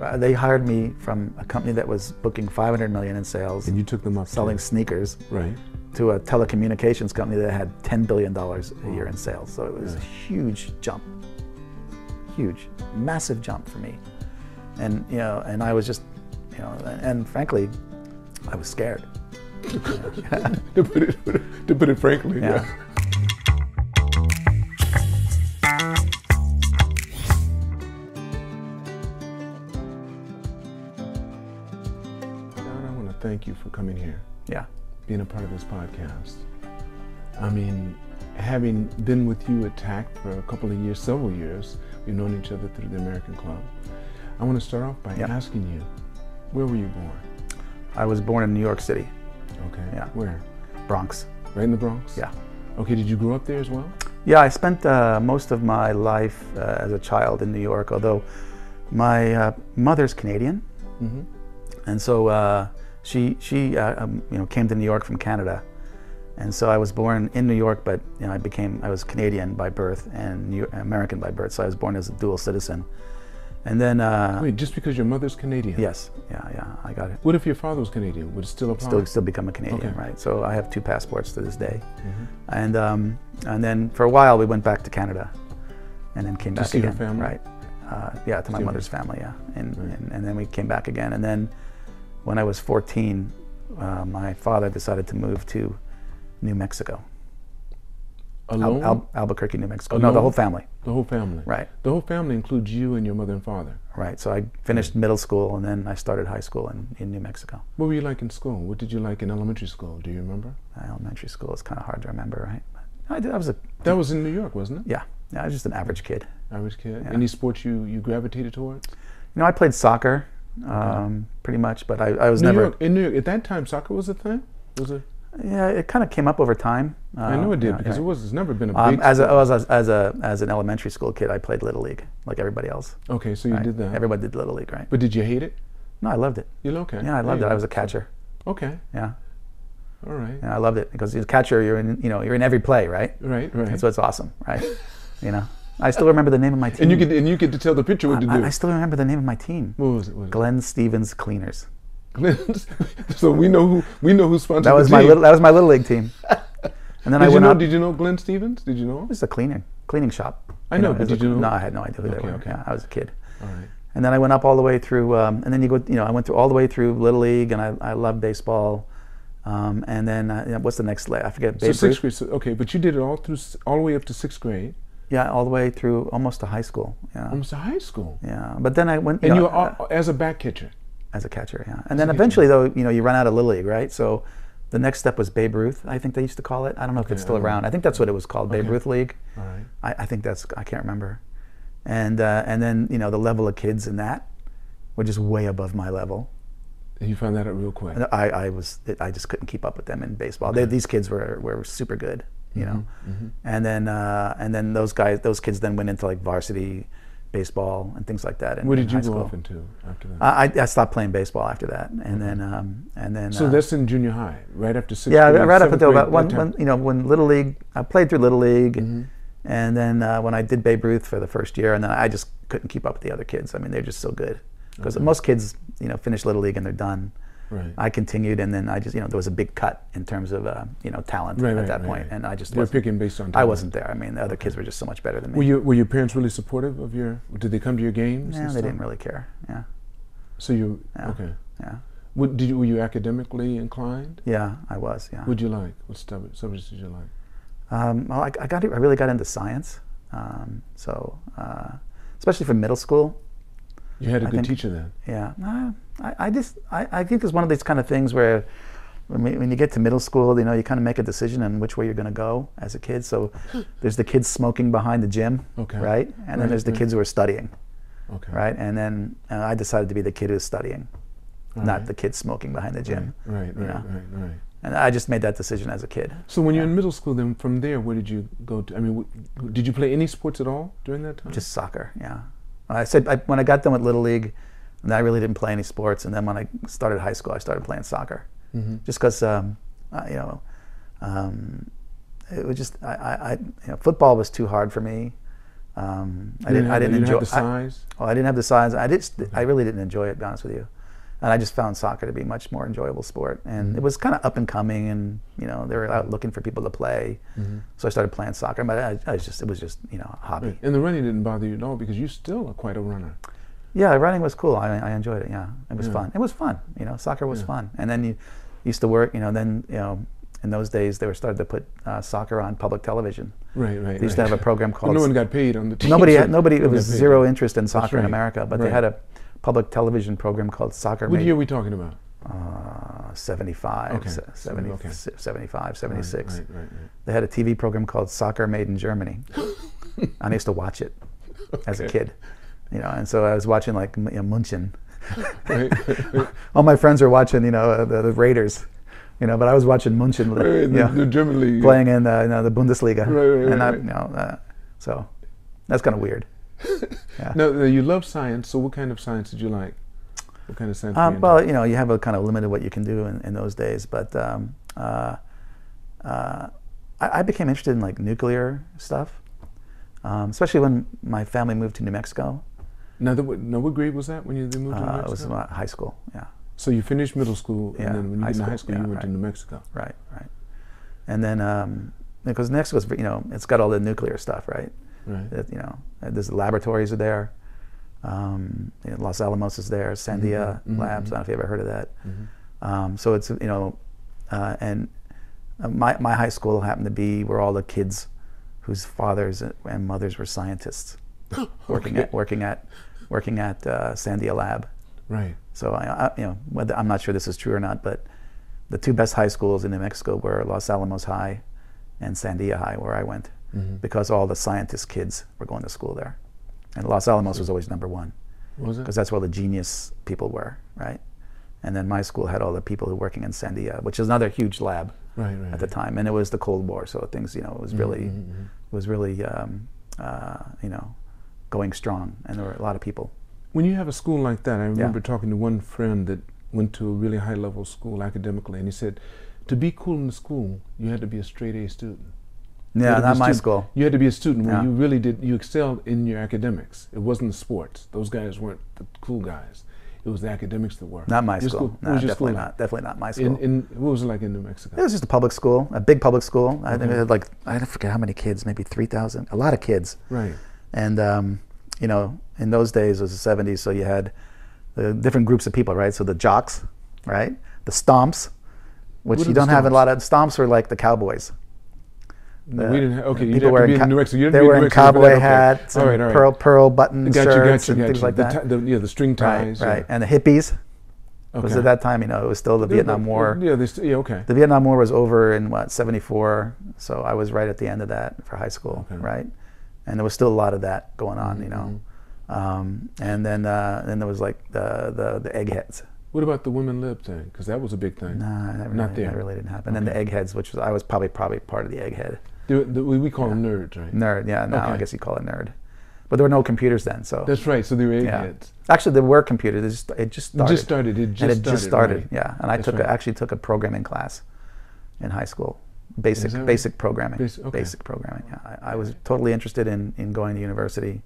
Uh, They hired me from a company that was booking 500 million in sales, And you took them up. to- selling sneakers, Right. to a telecommunications company that had 10 billion dollars a year in sales. So it was a huge jump, huge, massive jump for me. And you know, and I was just, you know, and frankly, I was scared. to put it to put it frankly. Yeah. Yeah. Thank you for coming here, Yeah, being a part of this podcast. I mean, having been with you at TAC for a couple of years, several years, we've known each other through the American Club. I want to start off by Yep. asking you, where were you born? I was born in New York City, Okay. Yeah. Where? Bronx. Right in the Bronx? Yeah. Okay, did you grow up there as well? Yeah, I spent uh, most of my life uh, as a child in New York, although my uh, mother's Canadian, Mm-hmm. and so uh, she she uh, um, you know came to New York from Canada, and so I was born in New York, but you know I became I was Canadian by birth and New American by birth, so I was born as a dual citizen, and then uh, Wait, just because your mother's Canadian? yes, yeah, yeah, I got it. What if your father was Canadian? Would it still apply? Still still become a Canadian, Okay. right? So I have two passports to this day, Mhm. and um, and then for a while we went back to Canada, and then came To back see again. family? Right. Uh, yeah, to my mother's family. Yeah, and, Right. and and then we came back again, and then when I was 14, uh, my father decided to move to New Mexico, Alone? Al- Albuquerque, New Mexico. No, the whole family. the whole family? Right, The whole family includes you and your mother and father. right. So I finished middle school, and then I started high school in, in New Mexico. What were you like in school? What did you like in elementary school? Do you remember? Elementary school is kind of hard to remember, right? But I did. I was a That was in New York, wasn't it? yeah, yeah. I was just an average kid. Average kid. Yeah. Any sports you, you gravitated towards? You know, I played soccer, um, pretty much, but I, I was New never. York. In New York, at that time, soccer was a thing. Was it? Yeah, it kind of came up over time. Uh, I know it did yeah, because yeah. it was. It's never been a Um, big. as, a, as, a, as a as an elementary school kid, I played little league like everybody else. okay, so you right? did that. Everybody did little league, right? but did you hate it? No, I loved it. You okay? Yeah, I loved Yeah, it. I was a catcher. Okay. Yeah, All right. and I loved it because as a catcher, you're in you know you're in every play, right? Right. Right. That's what's awesome, right? you know, I still remember the name of my team. and you get and you get to tell the pitcher what to do. I, I still remember the name of my team. what was it? What was? Glenn Stevens Cleaners. so we know who we know who sponsored That was the my little that was my little league team. And then I Did you went know? out. Did you know Glenn Stevens? Did you know? him? It was a cleaning cleaning shop. I know, it but did a- you know- No, I had no idea who they Okay, were. okay. Yeah, I was a kid. All right. And then I went up all the way through, um, and then you go, you know, I went through all the way through Little League, and I, I love baseball. Um, and then uh, what's the next? I forget. So sixth grade. So, okay, but you did it all through all the way up to sixth grade, Yeah, all the way through almost to high school. Yeah, almost to high school, yeah. But then I went, you and know, you were uh, all, as a back catcher. as a catcher. Yeah, and then a catcher. eventually, though, you know, you run out of Little League, right? So the next step was Babe Ruth. I think they used to call it. I don't know if it's still around. I think that's what it was called, Babe Ruth League. All right. I, I think that's I can't remember. And uh, and then you know the level of kids in that were just way above my level. You found that out real quick. I, I was I just couldn't keep up with them in baseball. They, these kids were, were super good, you know. Mm-hmm, And then uh, and then those guys those kids then went into like varsity baseball and things like that. In, What did you go off into after that? I, I- stopped playing baseball after that, and then um, and then so uh, that's in junior high, right after sixth yeah, grade. right up until about when, when you know when little league. I played through little league, Mm-hmm. and then uh, when I did Babe Ruth for the first year, and then I just couldn't keep up with the other kids. I mean, they're just so good because most kids, you know, finish little league and they're done. Right. I continued, and then I just, you know, there was a big cut in terms of, uh, you know, talent Right, at right, that point, and I just They were picking based on. I wasn't there. I mean, the other kids were just so much better than me. Were you were your parents really supportive of your? Did they come to your games? yeah, they stuff? didn't really care. Yeah, So you Yeah. okay? yeah, did you, were you academically inclined? yeah. I was. Yeah. What'd you like? What subjects did you like? Um, well, I, I got. I really got into science. Um, so, uh, especially for middle school. You had a I good think- teacher then. Yeah, uh, I, I just I, I think it's one of these kind of things where when, we- when you get to middle school, you know, you kind of make a decision on which way you're going to go as a kid. So there's the kids smoking behind the gym, Okay. right? And Right, then there's the right. kids who are studying, Okay. right? And then uh, I decided to be the kid who's studying, All not right. the kid smoking behind the gym. Right. Right. Right. Right. Right. And I just made that decision as a kid. So when you're in middle school, then from there, where did you go to? I mean, w- did you play any sports at all during that time? Just soccer, yeah. I said I, when I got done with little league, and I really didn't play any sports. And then when I started high school, I started playing soccer, Mhm. just because um, I, you know, um, it was just I, I, I you know, football was too hard for me. Um, I didn't. I have- didn't you enjoy. have the I, size. oh, I didn't have the size. I just. I really didn't enjoy it. To be honest with you, and I just found soccer to be a much more enjoyable sport. And Mm-hmm. it was kind of up and coming, and you know they were out looking for people to play. Mm-hmm. So I started playing soccer. But I, I was just. It was just you know a hobby. And the running didn't bother you at all because you still are quite a runner. Yeah, running was cool. I, I enjoyed it. Yeah, it was Yeah. fun. It was fun. You know, soccer was Yeah. fun. And then you used to work. You know, then you know, in those days they were started to put uh, soccer on public television. Right, right. They used to have a program called. no one got paid on the team. nobody had nobody. It was zero interest in soccer in. America, but they had a public television program called Soccer. What Made- year are we talking about? uh, 75, Okay, 70, okay. 75, 76. Right, right, right. They had a TV program called Soccer Made in Germany. and I used to watch it as a kid. You know, and so I was watching like you know, Munchen. All my friends were watching, you know, the, the Raiders. You know, but I was watching Munchen, Right, the, know, the German league. playing in uh, you know, the Bundesliga. Right, right, and I, you know, uh, so that's kind of weird. Yeah. Now, now, you love science, so what kind of science did you like? What kind of science? you Um, into? well, you know, you have a kind of limited what you can do in, in those days, but um, uh, uh, I, I became interested in like nuclear stuff, um, especially when my family moved to New Mexico. now, the, now, what grade was that when you moved to New Uh, it was about high school, yeah, So you finished middle school, Yeah, and then when you get into high school, yeah, you went to. New Mexico. right, right. And then um, because New Mexico's, you know, it's got all the nuclear stuff, right? Right. That, you know, uh, there's laboratories are there. Um, you know, Los Alamos is there, Sandia mhm, Labs. mhm. I don't know if you ever heard of that. Mhm. Um, so it's you know, uh, and uh, my my high school happened to be where all the kids whose fathers and mothers were scientists working Okay. at working at working at uh, Sandia Lab. Right. So I, I you know whether I'm not sure this is true or not, but the two best high schools in New Mexico were Los Alamos High and Sandia High, where I went, Mhm. because all the scientist kids were going to school there, and Los Alamos was always number one was it? because that's where the genius people were, right? And then my school had all the people who were working in Sandia, which is another huge lab Right, right. at the time, and it was the Cold War, so things, you know, it was really, Mhm, mhm. was really, um, uh, you know, going strong, and there were a lot of people. When you have a school like that, I remember talking to one friend that went to a really high level school academically, and he said, to be cool in the school, you had to be a straight A student. Yeah, had to be a not my school. You had to be a student where Yeah. you really did, you excelled in your academics. It wasn't the sports. Those guys weren't the cool guys. It was the academics that were. Not my Your school. What No, definitely school not. Definitely not my school. In, in, what was it like in New Mexico? It was just a public school, a big public school. I think it had like I forget how many kids, maybe three thousand, a lot of kids. right. And um, you know, in those days, it was the '70s, so you had the different groups of people, right? So the jocks, right? The stomps, which What you don't have a lot of. Stomps were like the cowboys. No, The- we didn't have, okay, you were in New Mexico. You They didn't were in cowboy that, okay. hats All and right, all right. pearl pearl button Got you, shirts got you, and things like the, that. the, yeah, the string ties. right. yeah. And the hippies. Because Okay. at that time, you know, it was still the Yeah, Vietnam the- War. Yeah, yeah, okay. The Vietnam War was over in what '74, so I was right at the end of that for high school, Okay. right? And there was still a lot of that going on, you know. Mm-hmm. Um, and then uh, then there was like the the, the eggheads. What about the women lib thing? Because that was a big thing. Nah, that Not really, there. That really didn't happen. And then the eggheads, which was I was probably probably part of the egghead The- the- we, call them nerds, right? nerd. Yeah, now I guess you call it nerd. But there were no computers then, so That's right. So they were yeah. Actually, there were computers. It just, it just It started. just started. It just and it started. just started. right. Yeah, and I That's took right. a, actually took a programming class in high school, basic right? basic programming, okay. basic programming. Yeah, I, I was totally interested in, in going to university,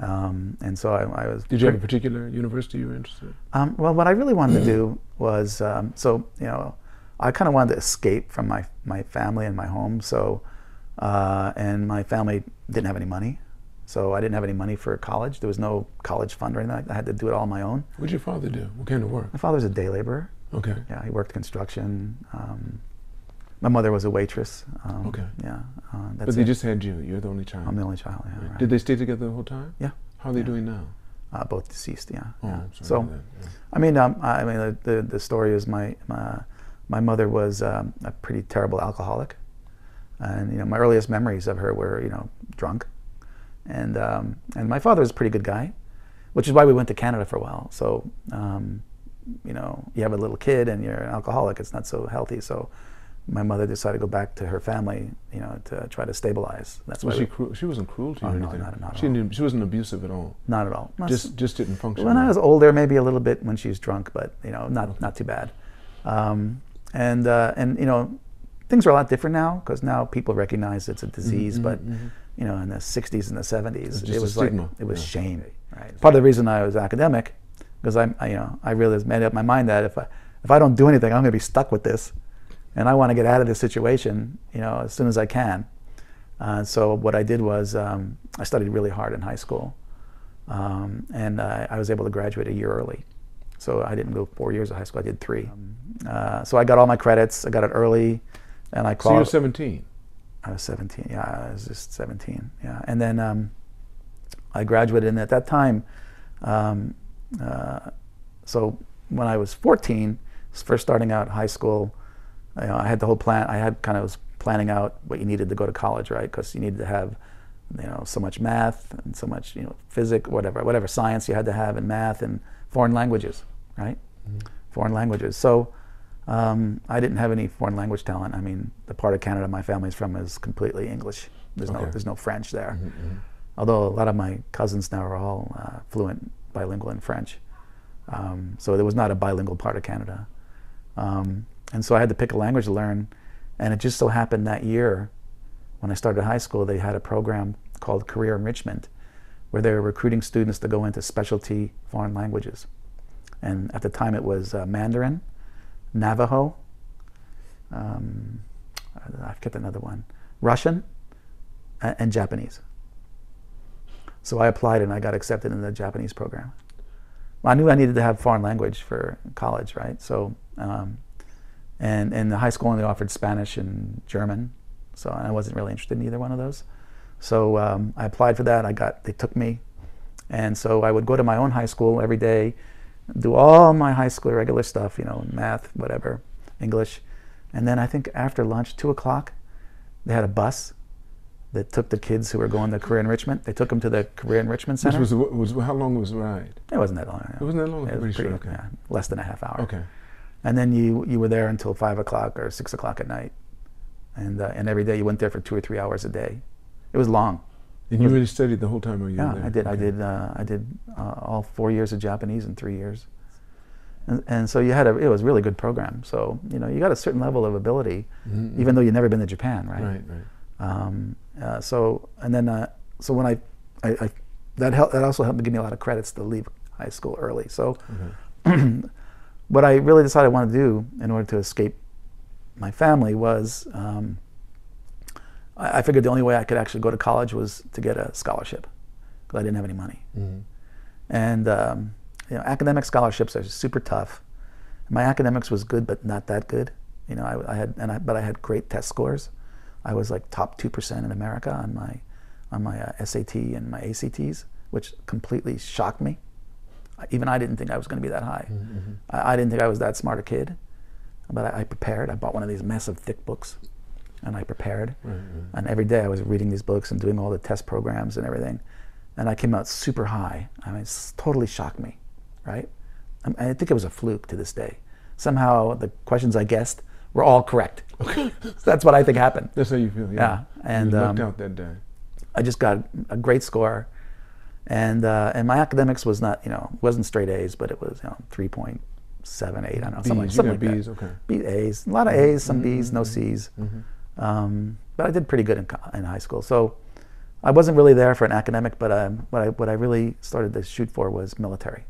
um, and so I, I was. Did you have a particular university you were interested in? um, well, what I really wanted to do was um, so you know, I kind of wanted to escape from my my family and my home. So, uh, and my family didn't have any money, so I didn't have any money for college. There was no college fund or anything. like. I had to do it all on my own. What did your father do? What kind of work? My father's a day laborer. Okay. Yeah, he worked construction. Um, my mother was a waitress. Um, Okay. Yeah, uh, that's But they it. just had you. You're the only child. I'm the only child. Yeah, Right. right. Did they stay together the whole time? Yeah. How are they Yeah. doing now? uh, both deceased. Yeah. Oh, yeah. So, to hear that. Yeah. I mean, um, I mean, the, the the story is my my, my mother was um, a pretty terrible alcoholic, and you know, my earliest memories of her were you know drunk, and um, and my father was a pretty good guy, which is why we went to Canada for a while. So. Um, you know, you have a little kid and you're an alcoholic, it's not so healthy. So my mother decided to go back to her family, you know, to try to stabilize. That's Was why she cruel? She wasn't cruel to you Oh, or no, anything. not- not at she all. didn't. She wasn't abusive at all. not at all. Not Just just didn't function. when I was older, maybe a little bit when she was drunk, but you know, not not too bad. Um, and uh, and you know, things are a lot different now because now people recognize it's a disease. mhm, but mhm. you know, in the 60s and the 70s. it was like it was Yeah. shame. Right. Part of the reason I was academic, because I, I, you know, I really made up my mind that if I if I don't do anything, I'm going to be stuck with this, and I want to get out of this situation, you know, as soon as I can. Uh, so what I did was um, I studied really hard in high school, um, and uh, I was able to graduate a year early. So I didn't go four years of high school; I did three. Uh, so I got all my credits. I got it early, and I So you're 17. I was 17. Yeah, I was just 17. Yeah, and then um, I graduated. And at that time, um, uh, so when I was 14, first starting out high school, you know, I had the whole plan. I had kind of was planning out what you needed to go to college, right? Because you needed to have, you know, so much math and so much, you know, physics, whatever, whatever science you had to have in math and foreign languages, right? Foreign languages. So. Um, I didn't have any foreign language talent. I mean, the part of Canada my family's from is completely English. There's no there's no French there. Although a lot of my cousins now are all uh, fluent bilingual in French, um, so there was not a bilingual part of Canada. Um, and so I had to pick a language to learn, and it just so happened that year, when I started high school, they had a program called Career Enrichment, where they were recruiting students to go into specialty foreign languages. And at the time, it was uh, Mandarin, Navajo. Um, I forget another one. Russian a- and Japanese. So I applied and I got accepted in the Japanese program. I knew I needed to have foreign language for college, right? So, um, and in the high school only offered Spanish and German, so I wasn't really interested in either one of those. So um, I applied for that. I got they took me, and so I would go to my own high school every day, do all my high school regular stuff, you know, math, whatever, English, and then I think after lunch, two o'clock, they had a bus that took the kids who were going to career enrichment. They took them to the career enrichment Which center. was, was how long was the ride? it wasn't that long. It wasn't that long? It was Pretty sure, okay. yeah, less than a half hour. Okay. And then you you were there until five o'clock or six o'clock at night, and uh, and every day you went there for two or three hours a day. It was long. And you really studied the whole time while you Yeah, were there? I did. I did. Uh, I did uh, all four years of Japanese in three years, and, and so you had a. It was a really good program. So you know you got a certain level of ability, Mhm, even though you've never been to Japan, right? Right, right. Um, uh, so and then uh, so when I, I, I that helped. That also helped me give me a lot of credits to leave high school early. So Okay. what I really decided I wanted to do in order to escape my family was um, I, I figured the only way I could actually go to college was to get a scholarship because I didn't have any money. Mhm. And um, you know, academic scholarships are super tough. My academics was good, but not that good. You know, I, I had, and I, but I had great test scores. I was like top two percent in America on my, on my uh, SAT and my ACTs, which completely shocked me. Even I didn't think I was going to be that high. I, I didn't think I was that smart a kid, but I, I prepared. I bought one of these massive thick books, and I prepared. Right. And every day I was reading these books and doing all the test programs and everything. And I came out super high. I mean, it's totally shocked me, right? I, I think it was a fluke to this day. Somehow the questions I guessed were all correct. Okay. That's what I think happened. That's how you feel, yeah. Yeah, and, you lucked um, out that day. I just got a great score. And, uh, and my academics was not, you know, wasn't straight A's, but it was, you know, 3.78, I don't know, something, like- Bs, something got like Bs, that. okay. B A's, a lot of A's, some B's, Mm-hmm. no C's. Um, but I did pretty good in, in high school. So I wasn't really there for an academic, but um, what, I, what I really started to shoot for was military.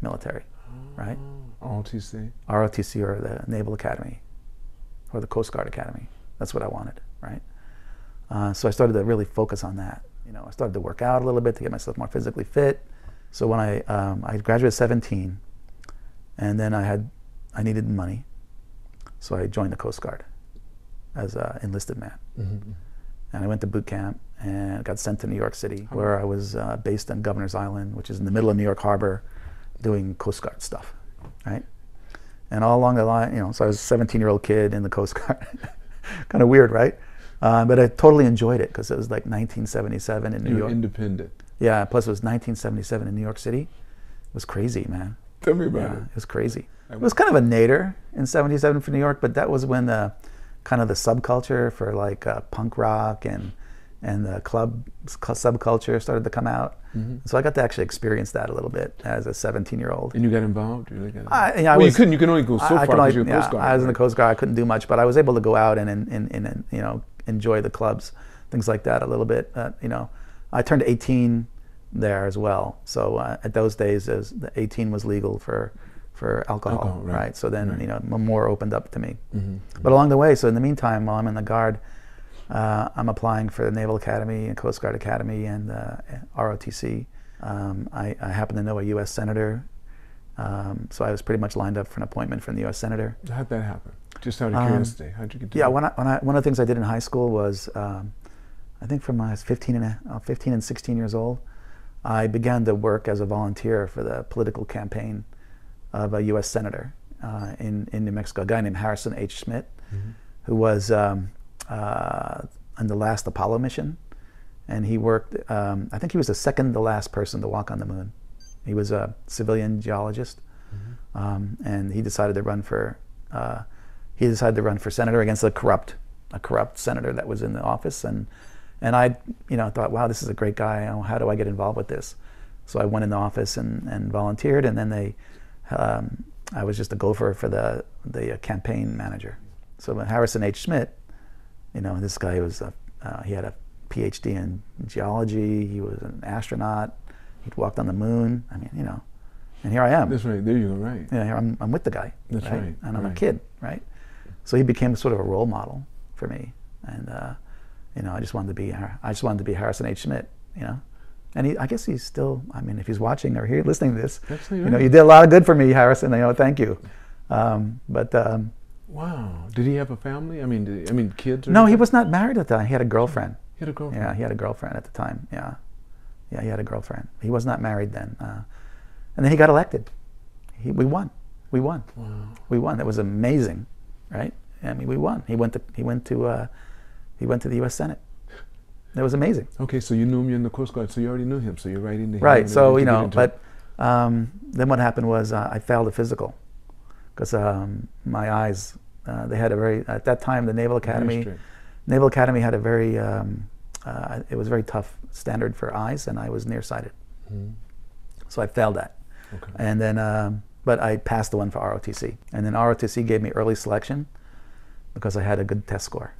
Military, right? ROTC. ROTC or the Naval Academy or the Coast Guard Academy. That's what I wanted, right? Uh, so I started to really focus on that. You know, I started to work out a little bit to get myself more physically fit. So when I um, I graduated 17, and then I had I needed money, so I joined the Coast Guard as an enlisted man, Mm-hmm. and I went to boot camp and got sent to New York City, where I was uh, based on Governor's Island, which is in the middle of New York Harbor, doing Coast Guard stuff, right? And all along the line, you know, so I was a 17 year old kid in the Coast Guard. kind of weird, right? Uh, but I totally enjoyed it because it was like 1977 in New You're York. independent. yeah, plus it was 1977 in New York City. It was crazy, man. Tell me about Yeah, it. it was crazy. It was kind of a nadir in 77 for New York, but that was when the kind of the subculture for like uh, punk rock and and the club subculture started to come out. Mm-hmm. So I got to actually experience that a little bit as a 17 year old. And you got involved? You really got I- yeah, I well, you couldn't. You can only go so I- far because you're a yeah, Coast Guard. I was in the? Coast Guard. I couldn't do much, but I was able to go out and and, and, and you know enjoy the clubs. things like that a little bit. Uh, you know, I turned 18 there as well. So uh, at those days, as the 18 was legal for for alcohol, Alcohol, right. right. So then Right. you know more opened up to me. Mm-hmm. But along the way, so in the meantime, while I'm in the Guard, uh, I'm applying for the Naval Academy and Coast Guard Academy and uh, ROTC. Um, I, I happen to know a U.S. Senator, um, so I was pretty much lined up for an appointment from the U.S. Senator. How'd that happen? Just out of Um, curiosity, how'd you get to Yeah, when I, when I, one of the things I did in high school was, um, I think from I was 15 and, a- uh, 15 and 16 years old, I began to work as a volunteer for the political campaign of a U.S. senator uh, in, in New Mexico, a guy named Harrison H. Schmidt, Mhm. who was um, uh, on the last Apollo mission. And he worked, um, I think he was the second to last person to walk on the moon. He was a civilian geologist Mhm. um, and he decided to run for uh, he decided to run for senator against a corrupt a corrupt senator that was in the office and and I you know thought wow this is a great guy how do I get involved with this so I went in the office and, and volunteered and then they um, I was just a gopher for the the uh, campaign manager so when Harrison H Schmidt you know this guy was a, uh, he had a PhD in geology he was an astronaut he'd walked on the moon I mean you know and here I am That's right. There you go. Right. Yeah, here I'm, I'm with the guy. That's right, And I'm a kid, right? So he became sort of a role model for me. And, uh, you know, I just wanted to be, I just wanted to be Harrison H. Schmidt, you know? And he, I guess he's still, I mean, if he's watching or here listening to this, That's you know, you did a lot of good for me, Harrison, you know, thank you. Um, but, um, Wow. Did he have a family? I mean, did, I mean, kids? Or no, he was not married at the time. He had a girlfriend. He had a girlfriend. Yeah, he had a girlfriend at the time. Yeah. Yeah, he had a girlfriend. He was not married then. Uh, and then he got elected. He, we won. We won. Wow. we won. That was amazing, right? I mean, we won. He went to he went to uh, he went to the U.S. Senate. It was amazing, Okay, so you knew him in the Coast Guard, so you already knew him, so you're right into him. right? So you know, but um, then what happened was uh, I failed a physical because um, my eyes. Uh, they had a very at that time the Naval Academy. Naval Academy had a very um, uh, it was a very tough standard for eyes, and I was nearsighted, Mhm. so I failed that. Okay. And then, um, but I passed the one for ROTC. And then ROTC gave me early selection because I had a good test score.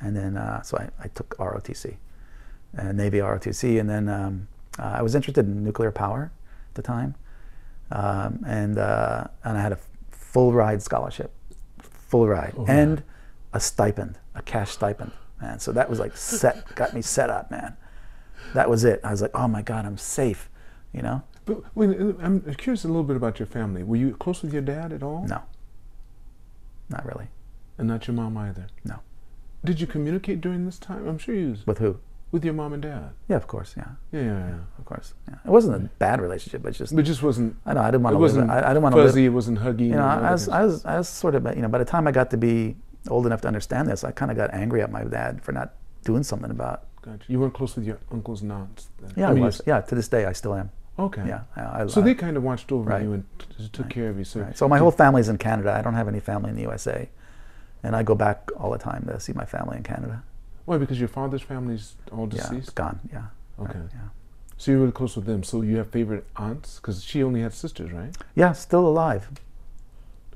And then, uh, so I, I took ROTC, uh, Navy ROTC. And then um, uh, I was interested in nuclear power at the time. Um, and, uh, and I had a full ride scholarship, full ride, Oh, and a stipend, a cash stipend. Man, so that was like set, got me set up, man. That was it. I was like, oh my God, I'm safe, you know? But I'm curious a little bit about your family. Were you close with your dad at all? No, not really. And not your mom either? No. Did you communicate during this time? I'm sure you was With who? with your mom and dad. Yeah, of course. Yeah, Yeah, yeah, yeah. of course. Yeah. It wasn't a bad relationship, but just But it just wasn't. I know I didn't want to. It wasn't live. I, I didn't want to live. fuzzy. It wasn't huggy. You know, I was, I was, I was sort of, you know, by the time I got to be old enough to understand this, I kind of got angry at my dad for not doing something about. Gotcha. You weren't close with your uncles and aunts. Then. Yeah, I, mean, was. Yeah, to this day, I still am. Okay. Yeah, I, I, So they kind of watched over Right. you and t- took care of you. So, right. So my whole family's in Canada. I don't have any family in the USA, and I go back all the time to see my family in Canada. why? Because your father's family's all deceased. Yeah, it's gone. Yeah. Okay. Right, yeah. So you're really close with them. So you have favorite aunts because she only had sisters, right? Yeah, still alive.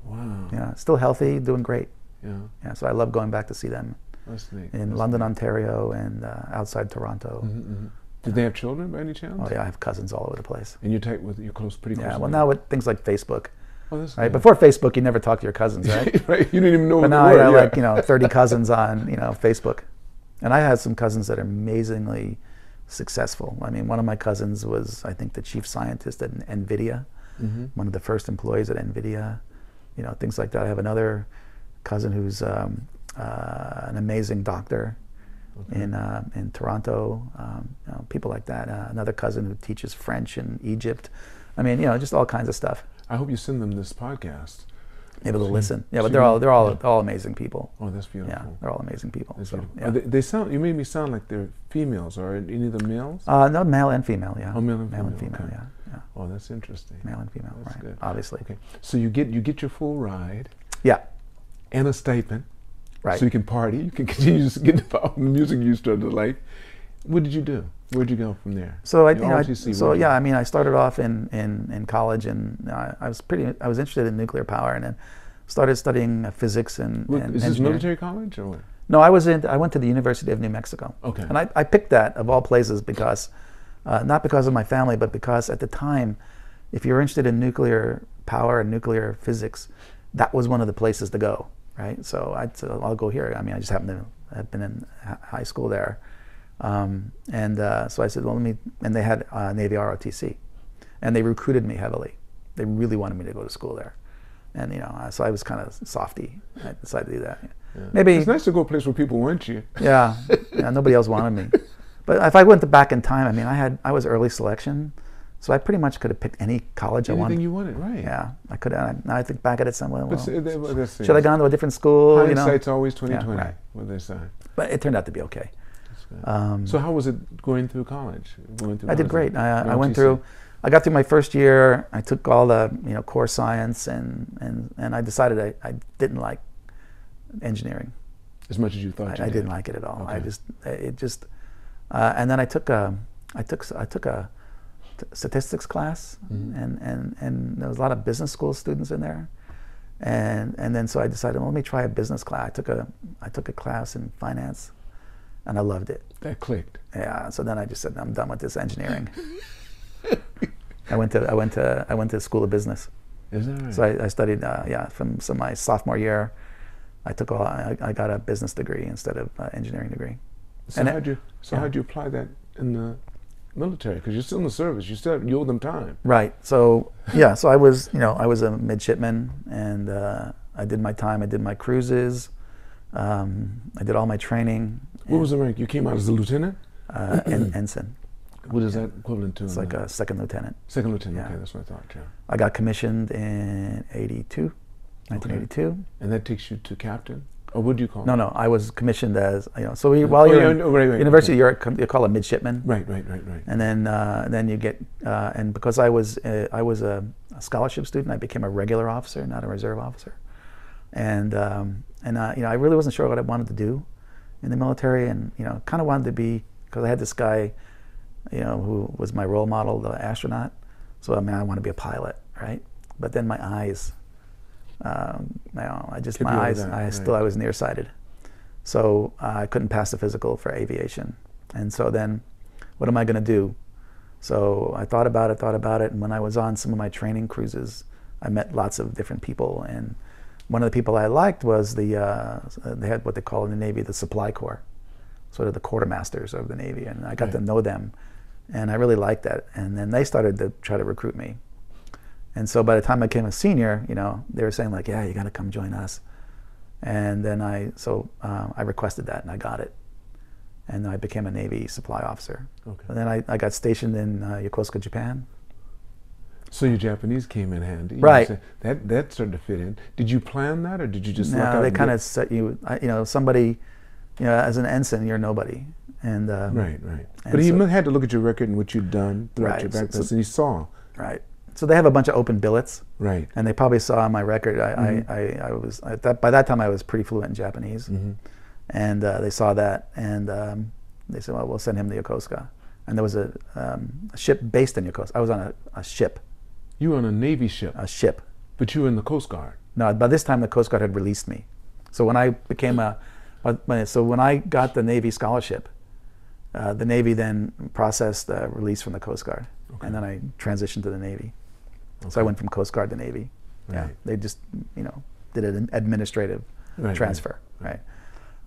Wow. Yeah, still healthy, doing great. Yeah. Yeah, so I love going back to see them That's neat. in That's London, neat. Ontario, and uh, outside Toronto. Mhm, mhm. Did they have children by any chance? Oh yeah, I have cousins all over the place. And you're tight with you're close, pretty close. Yeah, well now with things like Facebook, Oh, right? Before Facebook, you never talked to your cousins, right? right. You didn't even know. but now I got yeah. like you know 30 cousins on you know Facebook, and I had some cousins that are amazingly successful. I mean, one of my cousins was I think the chief scientist at Nvidia, Mhm. one of the first employees at Nvidia, you know things like that. I have another cousin who's um, uh, an amazing doctor Okay. in uh, in Toronto. Um, you know, people like that. Uh, another cousin who teaches French in Egypt. I mean, you know, just all kinds of stuff. I hope you send them this podcast. Able to So- listen. Yeah, so but they're all they're all yeah. all amazing people. Oh, that's Yeah, beautiful. they're all amazing people. So, beautiful. yeah. They, they sound. You made me sound like they're females. Or any of the males? Uh, no, male and female. Yeah. Oh, male and male and female, female. okay. Yeah, yeah. oh, that's interesting. Male and female. That's right. good. Obviously. Okay. So you get you get your full ride Yeah. and a stipend. Right. So you can party. You can continue to get the music you started to like. What did you do? Where'd you go from there? So I, You know, I- so yeah, I mean, I started off in, in, in college, and I, I was pretty, I was interested in nuclear power, and then started studying uh, physics and, Look, and is this military college or what? No, I was in. I went to the University of New Mexico. Okay. And I, I picked that of all places because, uh, not because of my family, but because at the time, if you're interested in nuclear power and nuclear physics, that was one of the places to go. Right. So I said, I'll go here. I mean, I just happened to have been in high school there, um, and uh, so I said, well, let me. And they had uh, Navy ROTC, and they recruited me heavily. They really wanted me to go to school there, and you know, uh, so I was kind of softy. I decided to do that. Maybe It's nice to go a place where people want you. yeah, yeah. Nobody else wanted me. But if I went back in time, I mean, I had I was early selection, so I pretty much could have picked any college I Anything wanted. you wanted, right? yeah, I could. have. Now I think back at it somewhere. Well, But that- should I gone to a different school? You know, Hindsight's always twenty twenty. right. What they say. but it turned out to be okay. Um, so how was it going through college? Going through I did great. I, I went through. I got through my first year. I took all the you know core science and and and I decided I, I didn't like engineering. as much as you thought. I, you I did. didn't like it at all. I just it just uh, and then I took a I took I took a statistics class Mhm. and, and and there was a lot of business school students in there and and then so I decided well, let me try a business class. I took a I took a class in finance and I loved it. That clicked. Yeah. So then I just said I'm done with this engineering. I went to I went to I went to school of business. Is that right? So I, I studied, uh, yeah, from so my sophomore year, I took all, I, I got a business degree instead of uh, engineering degree. So and how'd you so yeah. how'd you apply that in the military? Because you're still in the service. You still have, you owe them time. Right. So yeah, so I was, you know, I was a midshipman, and uh, I did my time. I did my cruises. Um, I did all my training. What was the rank? You came out as a lieutenant. uh, en- ensign? What is that equivalent to? It's like a second lieutenant. second lieutenant. yeah. Okay, that's what I thought. Yeah. I got commissioned in 82, 1982. And that takes you to captain, or what do you call? No, it? no, I was commissioned as, you know, so we, while Oh, you're yeah, in no, right, right, university, okay. you're, com- you're called a midshipman. Right, right, right, right. and then uh, then you get uh, and because I was uh, I was a, a scholarship student, I became a regular officer, not a reserve officer, and um, and uh, you know I really wasn't sure what I wanted to do in the military, and you know kind of wanted to be because I had this guy, you know, who was my role model, the astronaut. So I mean, I want to be a pilot, right? But then my eyes, um, you know, I just Kept my you out of eyes, that, I right. still I was nearsighted, so uh, I couldn't pass the physical for aviation, and so then, what am I going to do? So I thought about it, thought about it, and when I was on some of my training cruises, I met lots of different people, and one of the people I liked was the uh, they had what they call in the Navy the supply corps, sort of the quartermasters of the Navy, and I got Right. to know them, and I really liked that. And then they started to try to recruit me, and so by the time I became a senior, you know, they were saying like, yeah, you got to come join us, and then I so uh, I requested that and I got it, and I became a Navy supply officer. Okay. And then I, I got stationed in uh, Yokosuka, Japan. So your Japanese came in handy. You Right. said- That that started to fit in. Did you plan that, or did you just? No, they kind of set you, you know, somebody, you know, as an ensign, you're nobody. And um, Right, right. and But he so- had to look at your record and what you'd done throughout Right, your so- so- and he saw. right. So they have a bunch of open billets, Right. and they probably saw on my record. I, Mhm. I, I, I was at that, by that time I was pretty fluent in Japanese, hmm and uh, they saw that, and um, they said, "Well, we'll send him to Yokosuka." And there was a, um, a ship based in Yokosuka. I was on a, a ship, You were on a Navy ship, a ship. but you were in the Coast Guard. No, by this time the Coast Guard had released me. So when I became a, so when I got the Navy scholarship, uh, the Navy then processed the release from the Coast Guard, Okay. and then I transitioned to the Navy. So I went from Coast Guard to Navy. Yeah, they just you know did an administrative Right, right. transfer, right?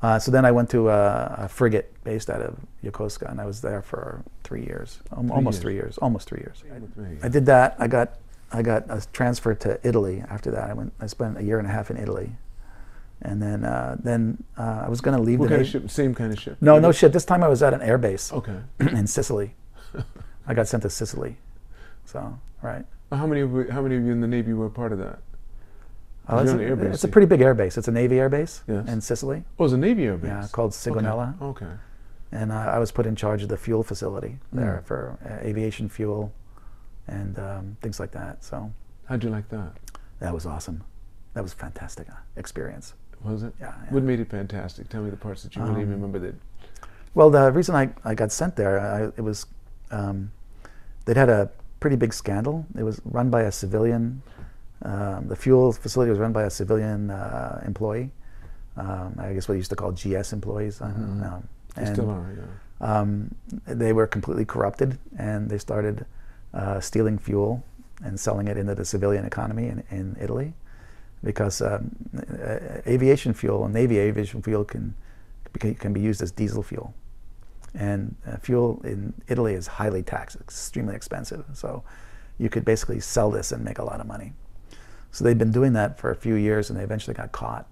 Uh, so then I went to a, a frigate based out of Yokosuka, and I was there for three years, um, Three almost years. three years, almost three years. Me. I did that. I got I got a transfer to Italy after that. I went. I spent a year and a half in Italy, and then uh, then uh, I was going to leave What the kind of Navy. ship? Same kind of ship. No, no shit. This time I was at an air base Okay. in Sicily. I got sent to Sicily. So right. How many? Of, you- how many of you in the Navy were part of that? Oh, it's, a, it's a pretty big air base. It's a Navy air base Yes. in Sicily, Oh, it was a Navy Air Base. Yeah, called Sigonella. Okay. okay. and uh, I was put in charge of the fuel facility there Mm. for uh, aviation fuel and um, things like that. So How'd you like that? that was awesome. That was a fantastic uh, experience. Was it? Yeah, yeah. What made it fantastic? Tell me the parts that you really Um, remember that. Well, the reason I, I got sent there, I, it was um, they'd had a pretty big scandal. It was run by a civilian. Um, the fuel facility was run by a civilian uh, employee Um, I guess what they used to call GS employees. Mhm. Um, They and still are, yeah. um, they were completely corrupted, and they started uh, stealing fuel and selling it into the civilian economy in, in Italy, because um, uh, aviation fuel and Navy aviation fuel can can be used as diesel fuel, and uh, fuel in Italy is highly taxed, extremely expensive. So you could basically sell this and make a lot of money. So they'd been doing that for a few years, and they eventually got caught,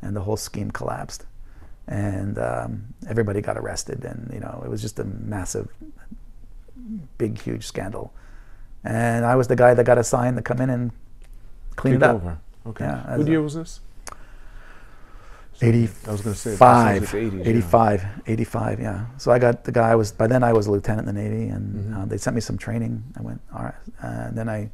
and the whole scheme collapsed and um, everybody got arrested, and you know it was just a massive, big, huge scandal. And I was the guy that got assigned to come in and clean Take it up. over. Okay. Yeah, what year was this? Eighty I was going to say five, like the 80s, yeah. 85, 85, yeah. So I got the guy. I was by then I was a lieutenant in the Navy, and Mhm. uh, they sent me some training. I went, all right, uh, and then I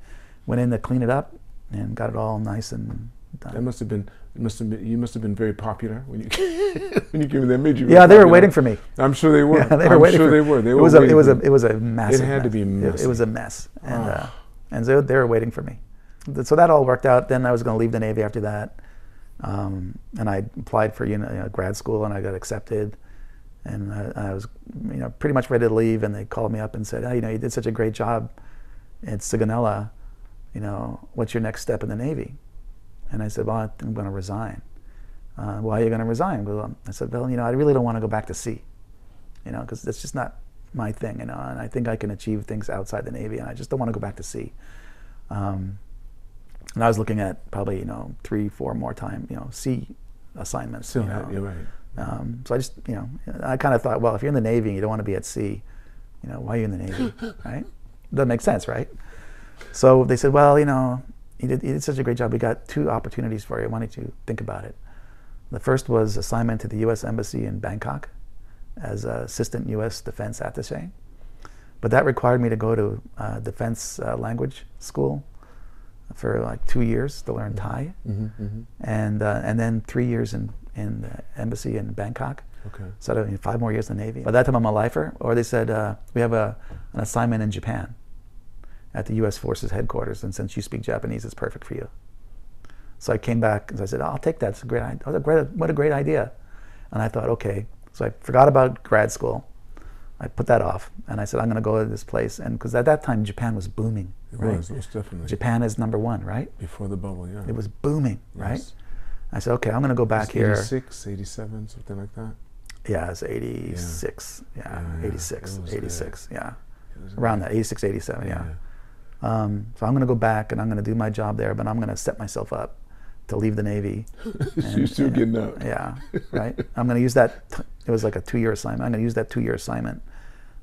went in to clean it up and got it all nice and done. That must have been. Must have been. You must have been very popular when you when you came in. That made you. Yeah, very they were popular. waiting for me. I'm sure they were. Yeah, they were I'm waiting sure for they were. They it were was a, it was a it was a massive. had to mess. be It- It, was a mess, and uh, Ah. and so they were waiting for me. So that all worked out. Then I was going to leave the Navy after that, um, and I applied for you know, grad school, and I got accepted. And uh, I was, you know, pretty much ready to leave, and they called me up and said, "Hey, you know, you did such a great job at Sigonella. You know, what's your next step in the Navy?" And I said, "Well, I'm going to resign." Uh, why are you going to resign? Well, I said, "Well, you know, I really don't want to go back to sea." you know, because that's just not my thing, you know. And I think I can achieve things outside the Navy, and I just don't want to go back to sea. Um, and I was looking at probably you know three, four more time, you know, sea assignments. Still, you know. you're right. Um, so I just, you know, I kind of thought, well, if you're in the Navy and you don't want to be at sea, you know, why are you in the Navy, right? Doesn't make sense, right? So they said, well, you know, you did, you did such a great job. We got two opportunities for you. Why don't you think about it? The first was assignment to the U.S. Embassy in Bangkok as assistant U.S. Defense Attaché, but that required me to go to uh, defense uh, language school for like two years to learn Thai, hmm hmm and uh, and then three years in in the embassy in Bangkok. Okay. So I had five more years in the Navy. By that time, I'm a lifer. Or they said uh, we have a an assignment in Japan at the U.S. Forces headquarters, and since you speak Japanese, it's perfect for you. So I came back and I said, "I'll take that. It's a great, idea. What a great, what a great idea." And I thought, okay. So I forgot about grad school. I put that off, and I said, "I'm going to go to this place." And because at that time, Japan was booming. It right? was most definitely Japan is number one, right? before the bubble. Yeah. It was booming, right? Yes. I said, "Okay, I'm going to go back It's here." 86, 87, something like that. Yeah, it's 86. Yeah, Yeah, yeah. 86, It was 86. Yeah, It was around that, 86, 87. Yeah. Um, so I'm going to go back and I'm going to do my job there, but I'm going to set myself up to leave the Navy. You're still and- getting up. Yeah, right. I'm going to use that. T- it was like a two-year assignment. I'm going to use that two-year assignment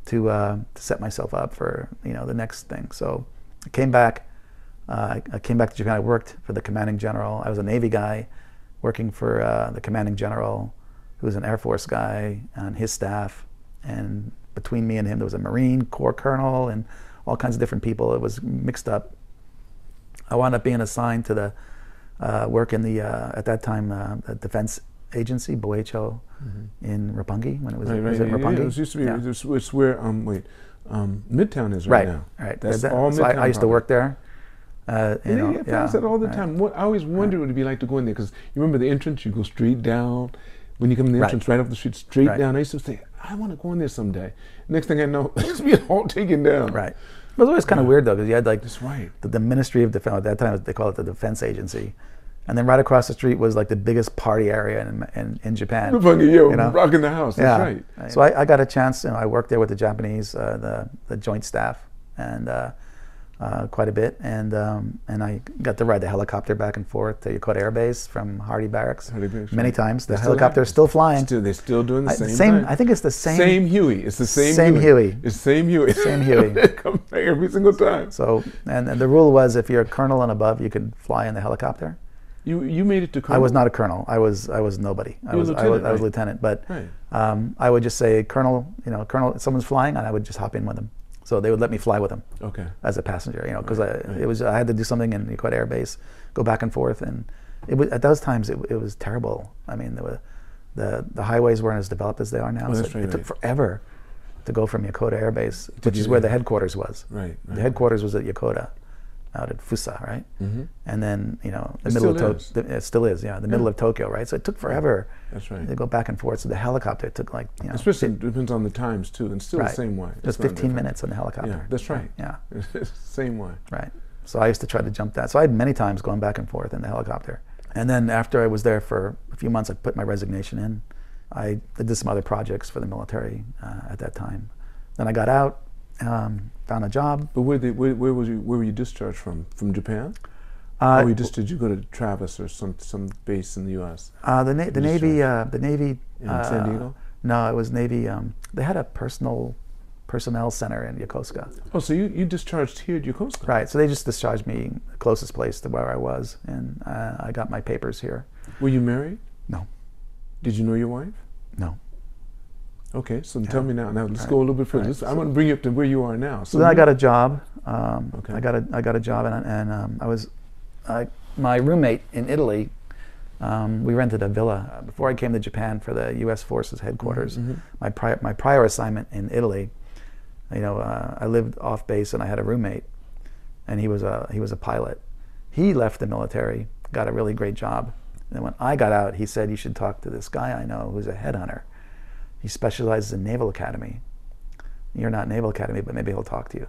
to uh, to set myself up for you know the next thing. So I came back. Uh, I, I came back to Japan. I worked for the commanding general. I was a Navy guy working for uh, the commanding general, who was an Air Force guy, and his staff. And between me and him, there was a Marine Corps colonel and all kinds of different people. It was mixed up. I wound up being assigned to the uh, work in the uh, at that time uh, the defense agency Boeicho in Roppongi when it was, Mm-hmm. Right, was right. it Roppongi? yeah, it used to be. Yeah. It's, it's where um wait, um Midtown is right, right, now. right. That's That- all so I, Midtown I used to work there. Uh, you Yeah, know, yeah, I pass that all the right. time. What I always wondered what it'd be like to go in there because you remember the entrance, you go straight down. When you come in the entrance, right off the street, straight Right. down. I used to say, I want to go in there someday. Next thing I know, it's being all taken down. Right. It was always kind of weird though because you had like right. the, the Ministry of Defense at that time they call it the Defense Agency, and then right across the street was like the biggest party area in in, in Japan. You know? rocking the house. That's right. So I, I got a chance. You know, I worked there with the Japanese, uh, the the joint staff, and uh, uh, quite a bit. And um, and I got to ride the helicopter back and forth to Yokota Air Base from Hardy Barracks Hardy Barracks, many times. The helicopter is still flying. Still, they're still doing the I- same. same. thing. I think it's the same. Same Huey. It's the same. Same Huey. Huey. It's same Huey. Same Huey. come back every single time. So and, and the rule was if you're a colonel and above, you could fly in the helicopter. You you made it to. I was not a colonel. I was I was nobody. I was I was, lieutenant, I was lieutenant, but Right. um, I would just say colonel. You know, colonel. Someone's flying, and I would just hop in with them. So they would let me fly with them Okay. as a passenger. You know, because Right, right. it was I had to do something in Yokota Air Base, go back and forth, and it was at those times it, it was terrible. I mean, there were, the the highways weren't as developed as they are now. Oh, so that's right, it took forever to go from Yokota Air Base, which is where the headquarters was. Right. right. The headquarters was at Yokota, out at Fussa, right? Mm-hmm. And then you know the It middle of. Tokyo. It still is, yeah, the middle of Tokyo, right? So it took forever That's right. to go back and forth. So the helicopter took like you know, Especially it depends on the times too, and still Right. the same way. just It's not 15 minutes on the helicopter. Yeah, that's right. Yeah, same way. right. So I used to try to jump that. So I had many times going back and forth in the helicopter. And then after I was there for a few months, I put my resignation in. I did some other projects for the military uh, at that time. Then I got out, um, found a job. But where, the, where, where was you? Where were you discharged from? From Japan? Uh, or you just did you go to Travis or some some base in the U.S. Uh, the, Na- the Navy, uh, the Navy. In uh, San Diego? No, it was Navy. Um, they had a personal personnel center in Yokosuka. Oh, so you, you discharged here at Yokosuka? Right. So they just discharged me the closest place to where I was, and uh, I got my papers here. Were you married? No. Did you know your wife? No. Okay, so tell me now. Now let's Right. go a little bit further. Right. Let's- I want to bring you up to where you are now. So then I got a job. Um, Okay. I got a I got a job, and, and um, I was I, my roommate in Italy. Um, we rented a villa uh, before I came to Japan for the U.S. Forces headquarters. mhm. My prior my prior assignment in Italy, you know, uh, I lived off base and I had a roommate, and he was a he was a pilot. He left the military, got a really great job, and when I got out, he said you should talk to this guy I know who's a headhunter. He specializes in Naval Academy. You're not Naval Academy, but maybe he'll talk to you.